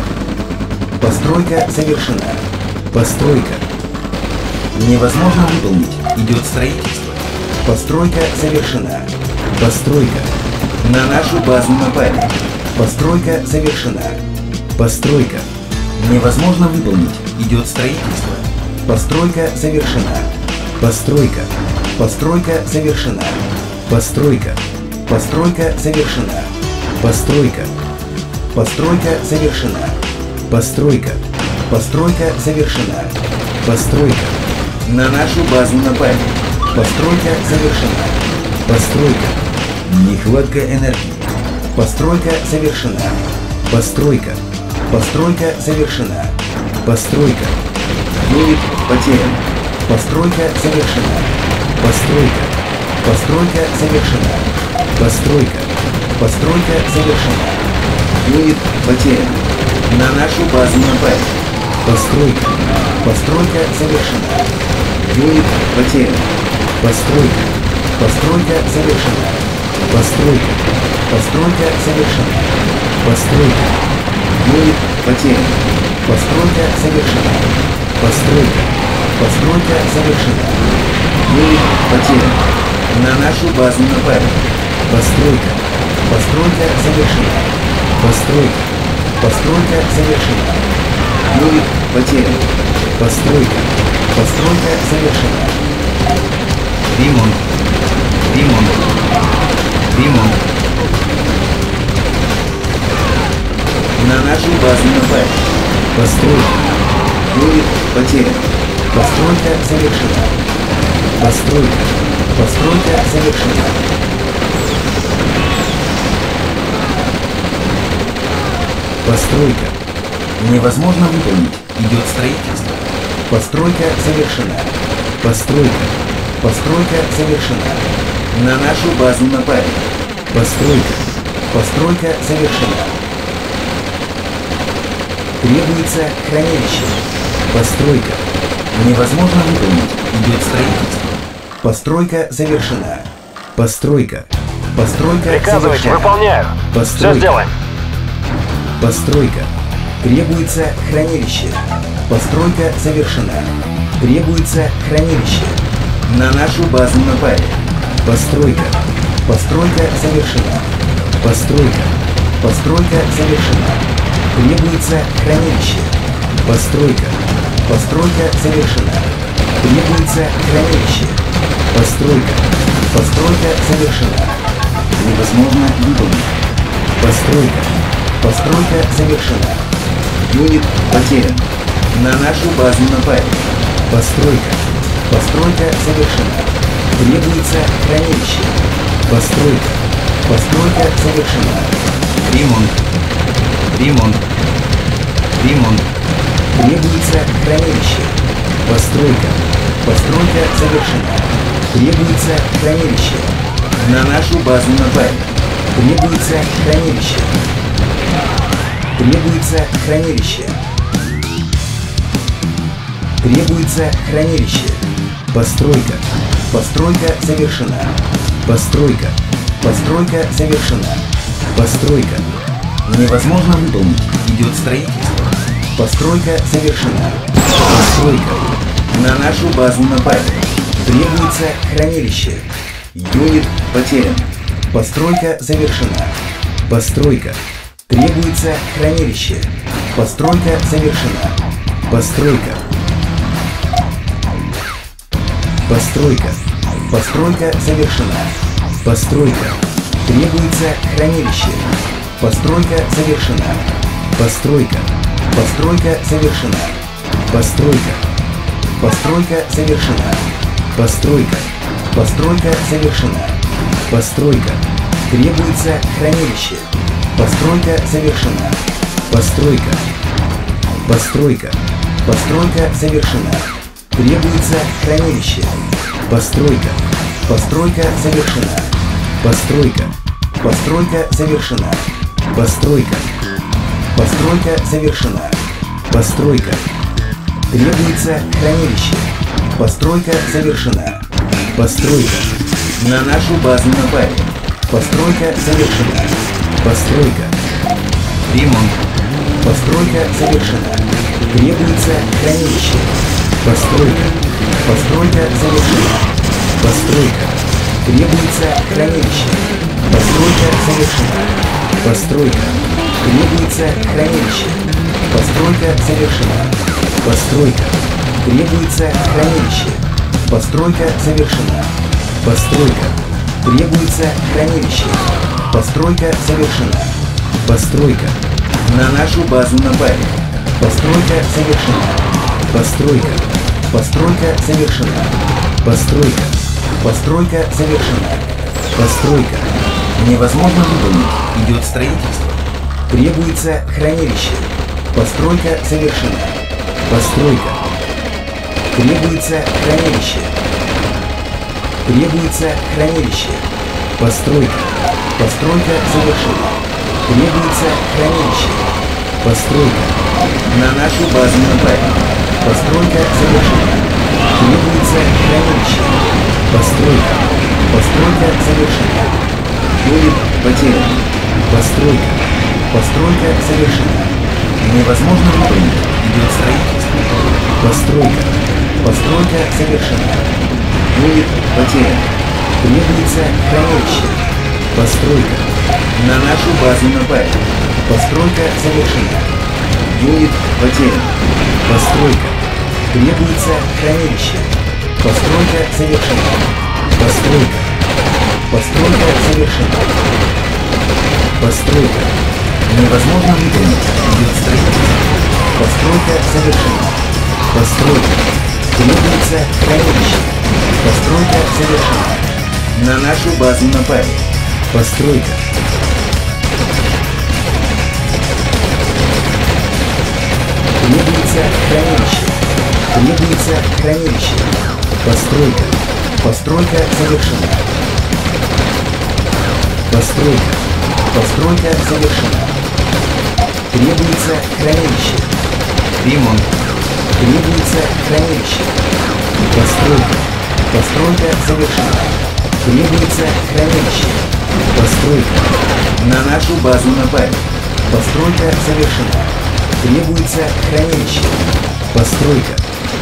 Постройка завершена. Постройка. Невозможно выполнить. Идет строительство. Постройка завершена. Постройка. На нашу базу напали. Постройка завершена. Постройка. Невозможно выполнить. Идет строительство. Постройка завершена. Постройка. Постройка завершена. Постройка. Постройка завершена. Постройка. Постройка завершена. Постройка. Постройка завершена. Постройка. На нашу базу напали. Постройка завершена. Постройка. Нехватка энергии. Постройка завершена. Постройка. Постройка завершена. Постройка. Юнит потерян. Постройка завершена. Постройка. Постройка завершена. Постройка. Постройка завершена. Юнит потерян. На нашу базу напали. Постройка. Постройка завершена. Юнит потерян. Постройка. Постройка завершена. Постройка. Постройка завершена. Постройка. Юнит потерян. Постройка завершена. Постройка. Постройка завершена. Юнит потерян. На нашу базу напали. Постройка. Постройка завершена. Постройка. Постройка завершена. Юнит потерян. Постройка. Постройка завершена. Ремонт. Ремонт. Ремонт. На нашу базу напали. Постройка. Юнит потерян. Постройка завершена. Постройка. Постройка завершена. Постройка. Невозможно выполнить. Идет строительство. Постройка завершена. Постройка. Постройка завершена. На нашу базу напали. Постройка. Постройка завершена. Требуется хранилище. Постройка. Невозможно выполнить. Идет строительство. Постройка завершена. Постройка. Постройка Приказывайте, завершена. выполняю. Все Постройка. сделаем. Постройка. Требуется хранилище. Постройка завершена. Требуется хранилище. На нашу базу напали. Постройка. Постройка завершена. Постройка. Постройка завершена. Требуется хранилище. Постройка. Постройка завершена. Требуется хранилище. Постройка. Постройка завершена. Невозможно выполнить. Постройка. Постройка завершена. Юнит потерян. На нашу базу напали. Постройка. Постройка завершена. Требуется хранилище. Постройка. Постройка завершена. Ремонт. Ремонт. Ремонт. Требуется хранилище. Постройка. Постройка завершена. Требуется хранилище. На нашу базу напали. Требуется хранилище. Требуется хранилище. Требуется хранилище. Постройка. Постройка завершена. Постройка. Постройка завершена. Постройка. Невозможно выполнить. Идет строительство. Постройка завершена. Постройка. На нашу базу напали. Требуется хранилище. Юнит потерян. Постройка завершена. Постройка. Требуется хранилище. Постройка завершена. Постройка. Постройка. Постройка завершена. Постройка. Требуется хранилище. Постройка завершена. Постройка. Постройка завершена. Постройка. Постройка завершена. Постройка. Постройка завершена. Постройка. Требуется хранилище. Постройка завершена. Постройка. Постройка. Постройка завершена. Требуется хранилище. Постройка. Постройка завершена. Постройка. Постройка завершена. Постройка. Постройка завершена. Постройка. Требуется хранилище. Постройка завершена. Постройка. На нашу базу напали. Постройка завершена. Постройка. Ремонт. Постройка завершена. Требуется хранилище. Постройка. Постройка завершена. Постройка. Требуется хранилище. Постройка завершена. Постройка. Требуется хранилище. Постройка завершена. Постройка. Требуется хранилище. Постройка завершена. Постройка. Требуется хранилище. Постройка завершена. Постройка. На нашу базу напали. Постройка завершена. Постройка. Постройка завершена. Постройка. Постройка завершена. Постройка. Невозможно выполнить. Идет строительство. Требуется хранилище. Постройка завершена. Постройка. Требуется хранилище. Требуется хранилище. Постройка. Постройка завершена. Требуется хранилище. Постройка. На нашу базу напали. Постройка завершена. Требуется хранилище. Постройка. Постройка завершена. Юнит потерян. Постройка. Постройка завершена. Невозможно выполнить. Идет строительство. Постройка. Постройка завершена. Юнит потерян. Требуется хранилище. Постройка. На нашу базу напали. Постройка завершена. Юнит потерян. Постройка. Требуется хранилище. Постройка завершена. Постройка. Постройка завершена. Постройка. Невозможно выполнить. Идет строительство. Постройка завершена. Постройка. Требуется хранилище. Постройка завершена. На нашу базу напали. Постройка. Требуется хранилище. Требуется хранилище. Постройка. Постройка завершена. Постройка. Постройка завершена. Требуется хранилище. Ремонт. Требуется хранилище. Постройка. Постройка завершена. Требуется хранилище. Постройка. На нашу базу напали. Постройка завершена. Требуется хранилище. Постройка.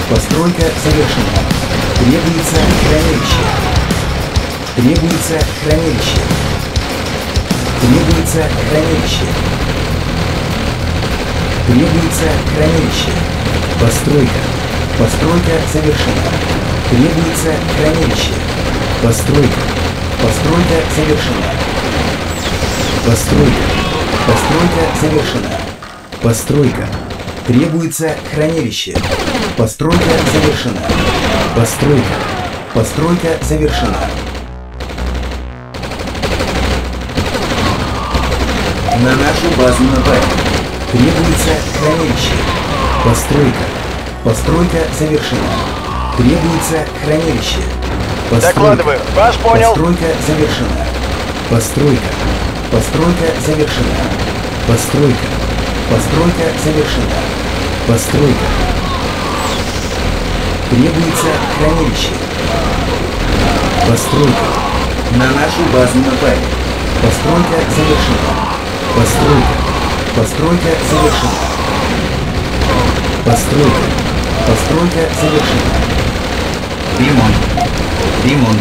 Постройка завершена. Требуется хранилище. Требуется хранилище. Требуется хранилище. Требуется хранилище. Постройка. Постройка завершена. Требуется хранилище. Постройка. Постройка завершена. Постройка. Постройка завершена. Постройка. Требуется хранилище. Постройка завершена. Постройка. Постройка завершена. На нашу базу напали. Требуется хранилище. Постройка. Постройка завершена. Требуется хранилище. Постройка. Докладываю. Вас понял. Постройка завершена. Постройка. Постройка завершена. Постройка. Постройка завершена. Постройка. Требуется хранилище. Постройка. На нашу базу напали. Постройка завершена. Постройка. Постройка завершена. Постройка. Постройка завершена. Ремонт. Ремонт.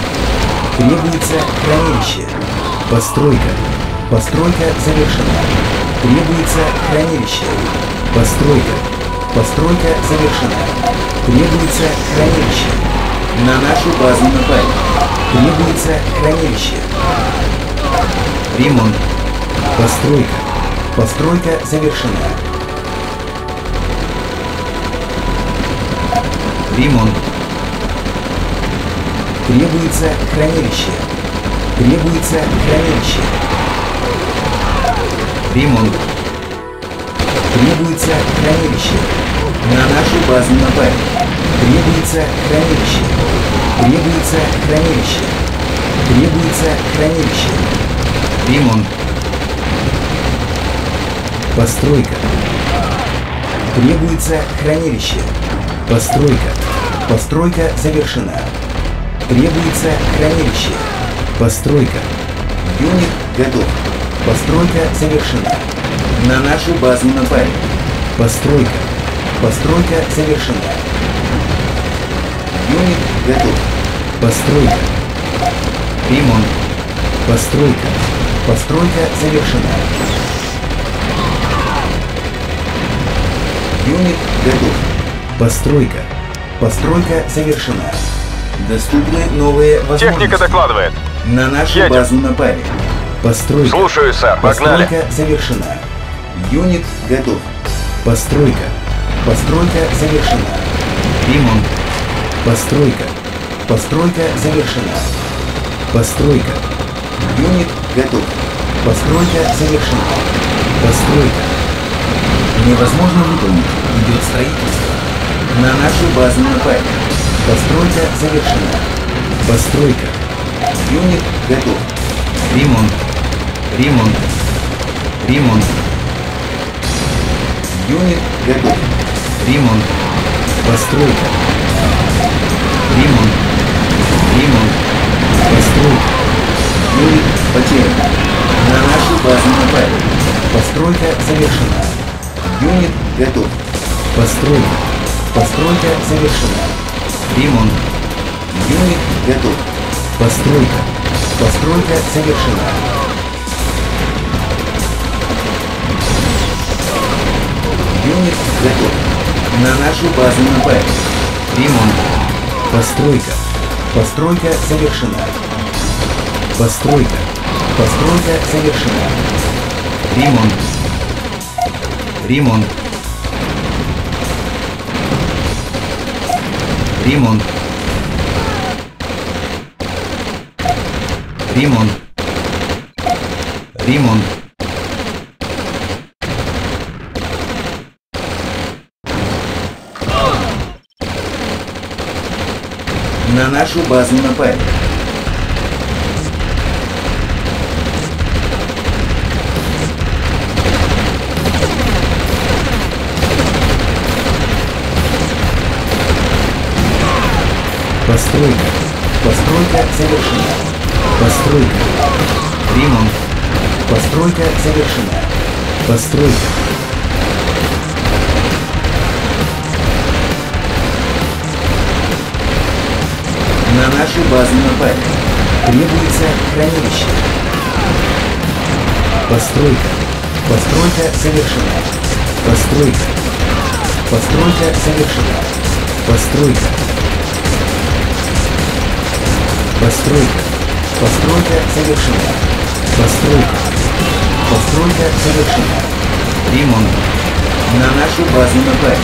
Требуется хранилище. Постройка. Постройка завершена. Требуется хранилище. Постройка. Постройка завершена. Требуется хранилище. На нашу базу напали. Требуется хранилище. Ремонт. Постройка. Постройка завершена. Ремонт. Требуется хранилище. Требуется хранилище. Ремонт. Требуется хранилище. На нашу базу напали. Требуется хранилище. Требуется хранилище. Требуется хранилище. Ремонт. Постройка. Требуется хранилище. Постройка. Постройка завершена. Требуется хранилище. Постройка. Юнит готов. Постройка завершена. На нашу базу напали. Постройка. Постройка завершена. Юнит готов. Постройка. Ремонт. Постройка. Постройка завершена. Юнит готов. Постройка. Постройка завершена. Доступны новые возможности. Техника докладывает. На нашу Едем. базу напали. Постройка. Слушаю, сэр. Погнали. Постройка завершена. Юнит готов. Постройка. Постройка завершена. Ремонт. Постройка. Постройка завершена. Постройка. Юнит готов. Постройка завершена. Постройка. Невозможно выполнить. Идет строительство. На нашу базу напали. Постройка завершена. Постройка. Юнит готов. Ремонт. Ремонт. Ремонт. Юнит готов. Ремонт. Постройка. Ремонт. Ремонт. Постройка. Юнит потерян. На нашу базу напали. Постройка завершена. Юнит готов. Постройка. Постройка завершена. Ремонт. Юнит готов. Постройка. Постройка завершена. Юнит готов. На нашу базу напали. Ремонт. Постройка. Постройка завершена. Постройка. Постройка завершена. Ремонт. Ремонт. Ремонт. Ремонт. Ремонт. На нашу базу напали. Постройка. Постройка завершена. Постройка. Ремонт. Постройка завершена. Постройка. На нашу базу напали. Требуется хранилище. Постройка. Постройка завершена. Постройка. Постройка завершена. Постройка. Постройка. Постройка завершена. Постройка. Постройка завершена. Ремонт. На нашу базу напали.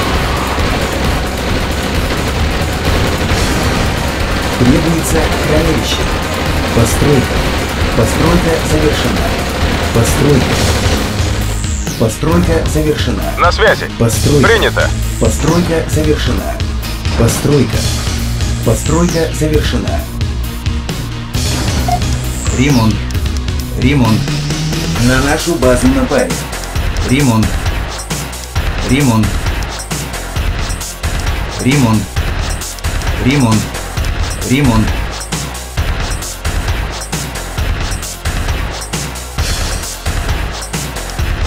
Требуется хранилище. Постройка. Постройка завершена. Постройка. Постройка завершена. На связи. Постройка. Принято. Постройка завершена. Постройка. Постройка завершена. Ремонт. Ремонт. На нашу базу напали. Ремонт. Ремонт. Ремонт. Ремонт. Ремонт.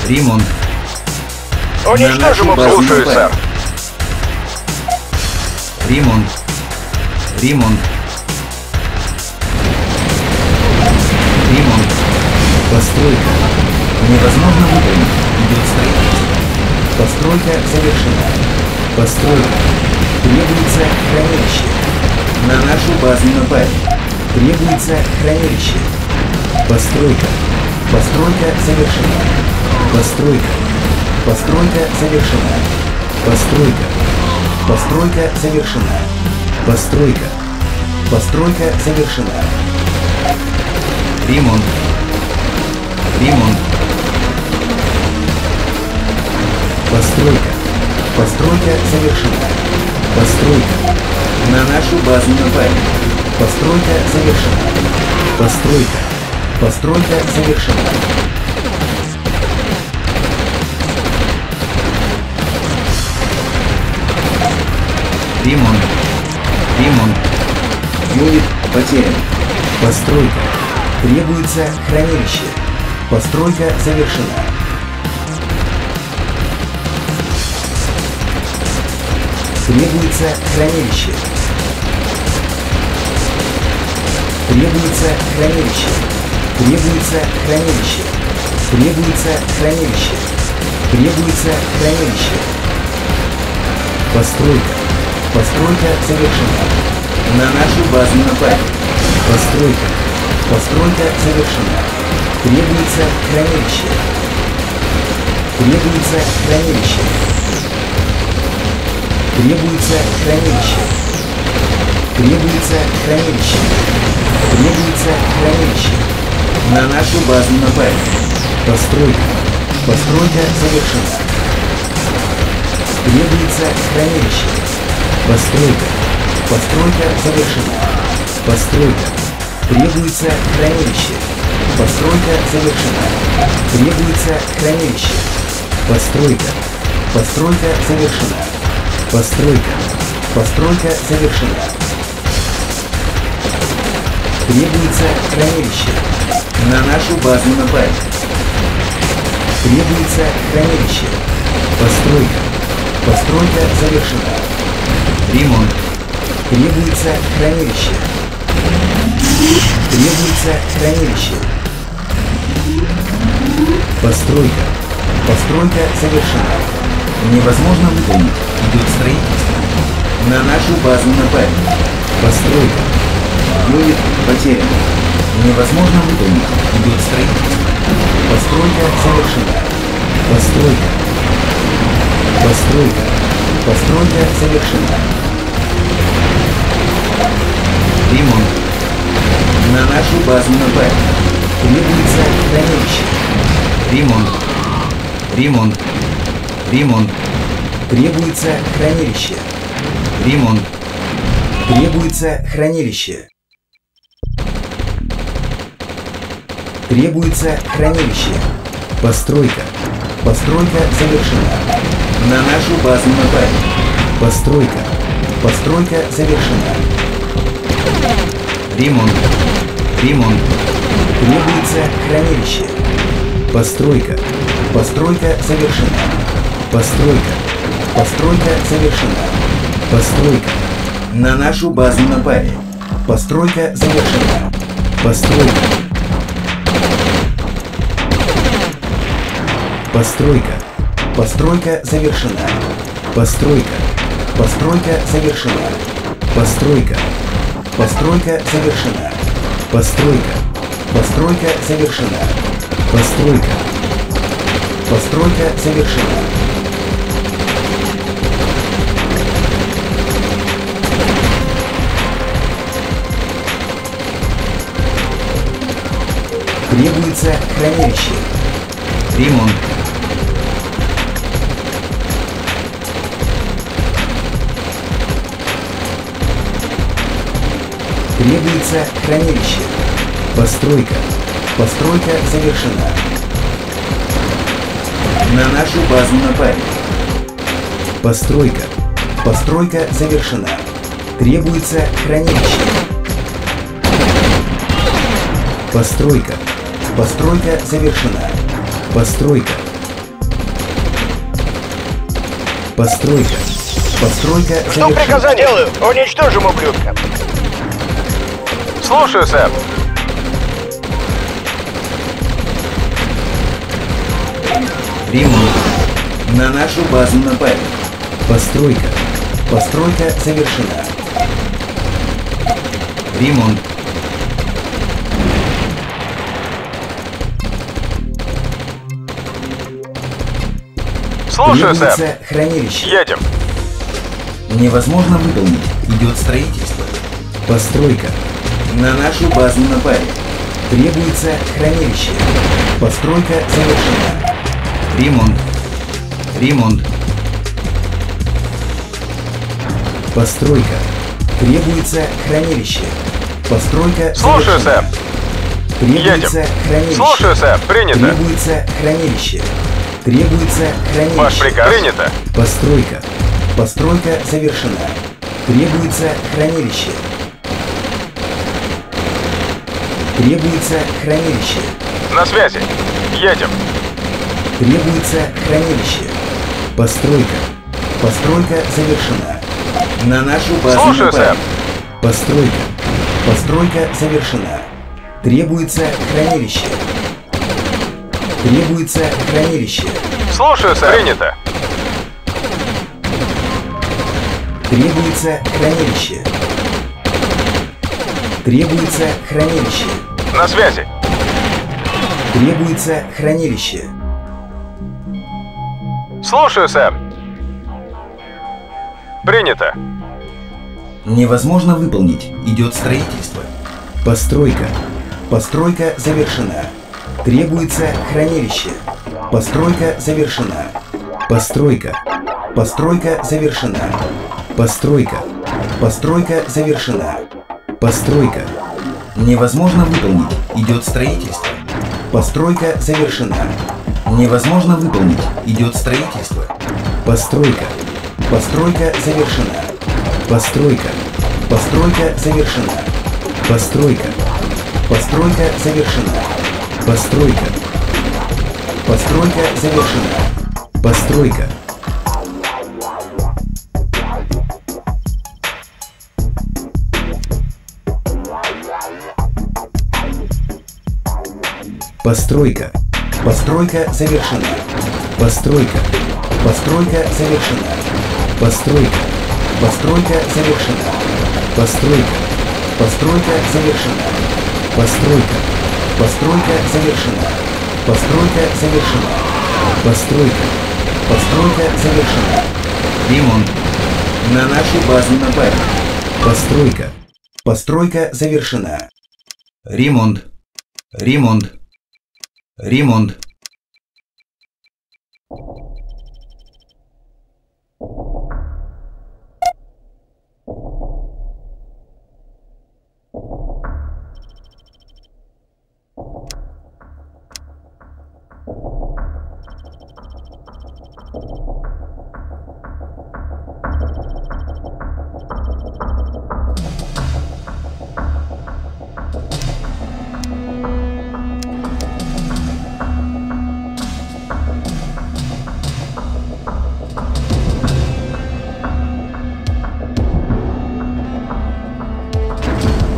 Ремонт. Уничтожим нашу базу обломки. Слушаю, напали. сэр. Ремонт. Ремонт. Постройка. Невозможно выполнить. Идет строительство. Постройка завершена. Постройка. Требуется хранилище. На нашу базу напали. Требуется хранилище. Постройка. Постройка завершена. Постройка. Постройка завершена. Постройка. Постройка завершена. Постройка. Постройка завершена. Ремонт. Ремонт. Постройка. Постройка завершена. Постройка. На нашу базу напали. Постройка завершена. Постройка. Постройка завершена. Ремонт. Ремонт. Юнит потерян. Постройка. Требуется хранилище. Постройка завершена. Требуется хранилище. Требуется хранилище. Требуется хранилище. Требуется хранилище. Требуется хранилище. Постройка. Постройка завершена. На нашу базу напали. Постройка. Постройка завершена. Требуется хранилище. Требуется хранилище. Требуется хранилище. Требуется хранилище. Требуется хранилище. На нашу базу напали. Постройка. Постройка завершена. Требуется хранилище. Постройка. Постройка завершена. Постройка. Требуется хранилище. Постройка завершена. Требуется хранилище. Постройка. Постройка завершена. Постройка. Постройка завершена. Требуется хранилище. На нашу базу напали. Требуется хранилище. Постройка. Постройка завершена. Ремонт. Требуется хранилище. Требуется хранилище. Постройка. Постройка завершена. Невозможно выполнить. Идет строительство. На нашу базу напали. Постройка. Юнит потерян. Невозможно выполнить. Идет строительство. Постройка завершена. Постройка. Постройка. Постройка завершена. Ремонт. На нашу базу напали. Требуется хранилище. Ремонт. Ремонт. Ремонт. Требуется хранилище. Ремонт. Требуется хранилище. Требуется хранилище. Постройка. Постройка завершена. На нашу базу напали. Постройка. Постройка завершена. Ремонт. Ремонт. Требуется хранилище. Постройка. Постройка завершена. Постройка. Постройка завершена. Постройка. На нашу базу напали. Постройка завершена. Постройка. Постройка. Постройка завершена. Постройка. Постройка завершена. Постройка. Постройка завершена. Постройка. Постройка завершена. Постройка. Постройка завершена. Требуется хранилище. Ремонт. Требуется хранилище. Постройка. Постройка завершена. На нашу базу напали. Постройка. Постройка завершена. Требуется хранилище. Постройка. Постройка завершена. Постройка. Постройка. Постройка Что завершена. приказать делаю? Уничтожим ублюдка. Слушаю, сэр. Ремонт. На нашу базу напали. Постройка. Постройка завершена. Ремонт. Слушаю, сэр. Требуется хранилище. Едем. Невозможно выполнить. Идет строительство. Постройка. На нашу базу напали. Требуется хранилище. Постройка завершена. Ремонт. Ремонт. Постройка. Требуется хранилище. Постройка Слушаю, сэр. Требуется Едем. хранилище. Слушаю, сэр. Принято. Требуется хранилище. Требуется хранилище. Ваш приказ. Принято. Постройка. Постройка завершена. Требуется хранилище. Требуется хранилище. На связи. Едем. Требуется хранилище. Постройка. Постройка завершена. На нашу базу Слушаю, напали. сэр. Постройка. Постройка завершена. Требуется хранилище. Требуется хранилище. Слушаю, сэр. Принято. Требуется хранилище. Требуется хранилище. На связи. Требуется хранилище. Слушаю, сэр. Принято. Невозможно выполнить. Идет строительство. Постройка. Постройка завершена. Требуется хранилище. Постройка завершена. Постройка. Постройка завершена. Постройка. Постройка завершена. Постройка. Невозможно выполнить. Идет строительство. Постройка завершена. Невозможно выполнить. Идет строительство. Постройка. Постройка завершена. Постройка. Постройка завершена. Постройка. Постройка завершена. Постройка. Постройка завершена. Постройка. Постройка. Постройка завершена. Постройка. Постройка завершена. Постройка. Постройка завершена. Постройка. Постройка завершена. Постройка. Постройка завершена. Постройка завершена. Постройка. Постройка завершена. Ремонт. На нашу базу напали. Постройка. Постройка завершена. Ремонт. Ремонт. Ремонт.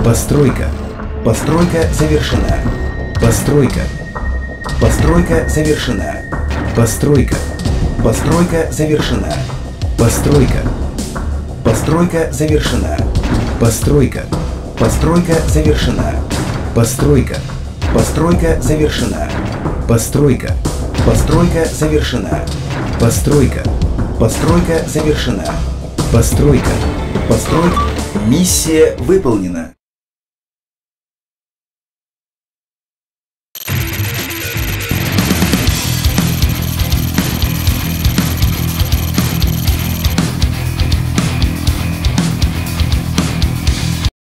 Постройка. Постройка завершена. Постройка. Постройка завершена. Постройка. Постройка завершена. Постройка. Постройка завершена. Постройка. Постройка завершена. Постройка. Постройка завершена. Постройка. Постройка завершена. Постройка. Постройка завершена. Постройка. Постройка. Миссия выполнена.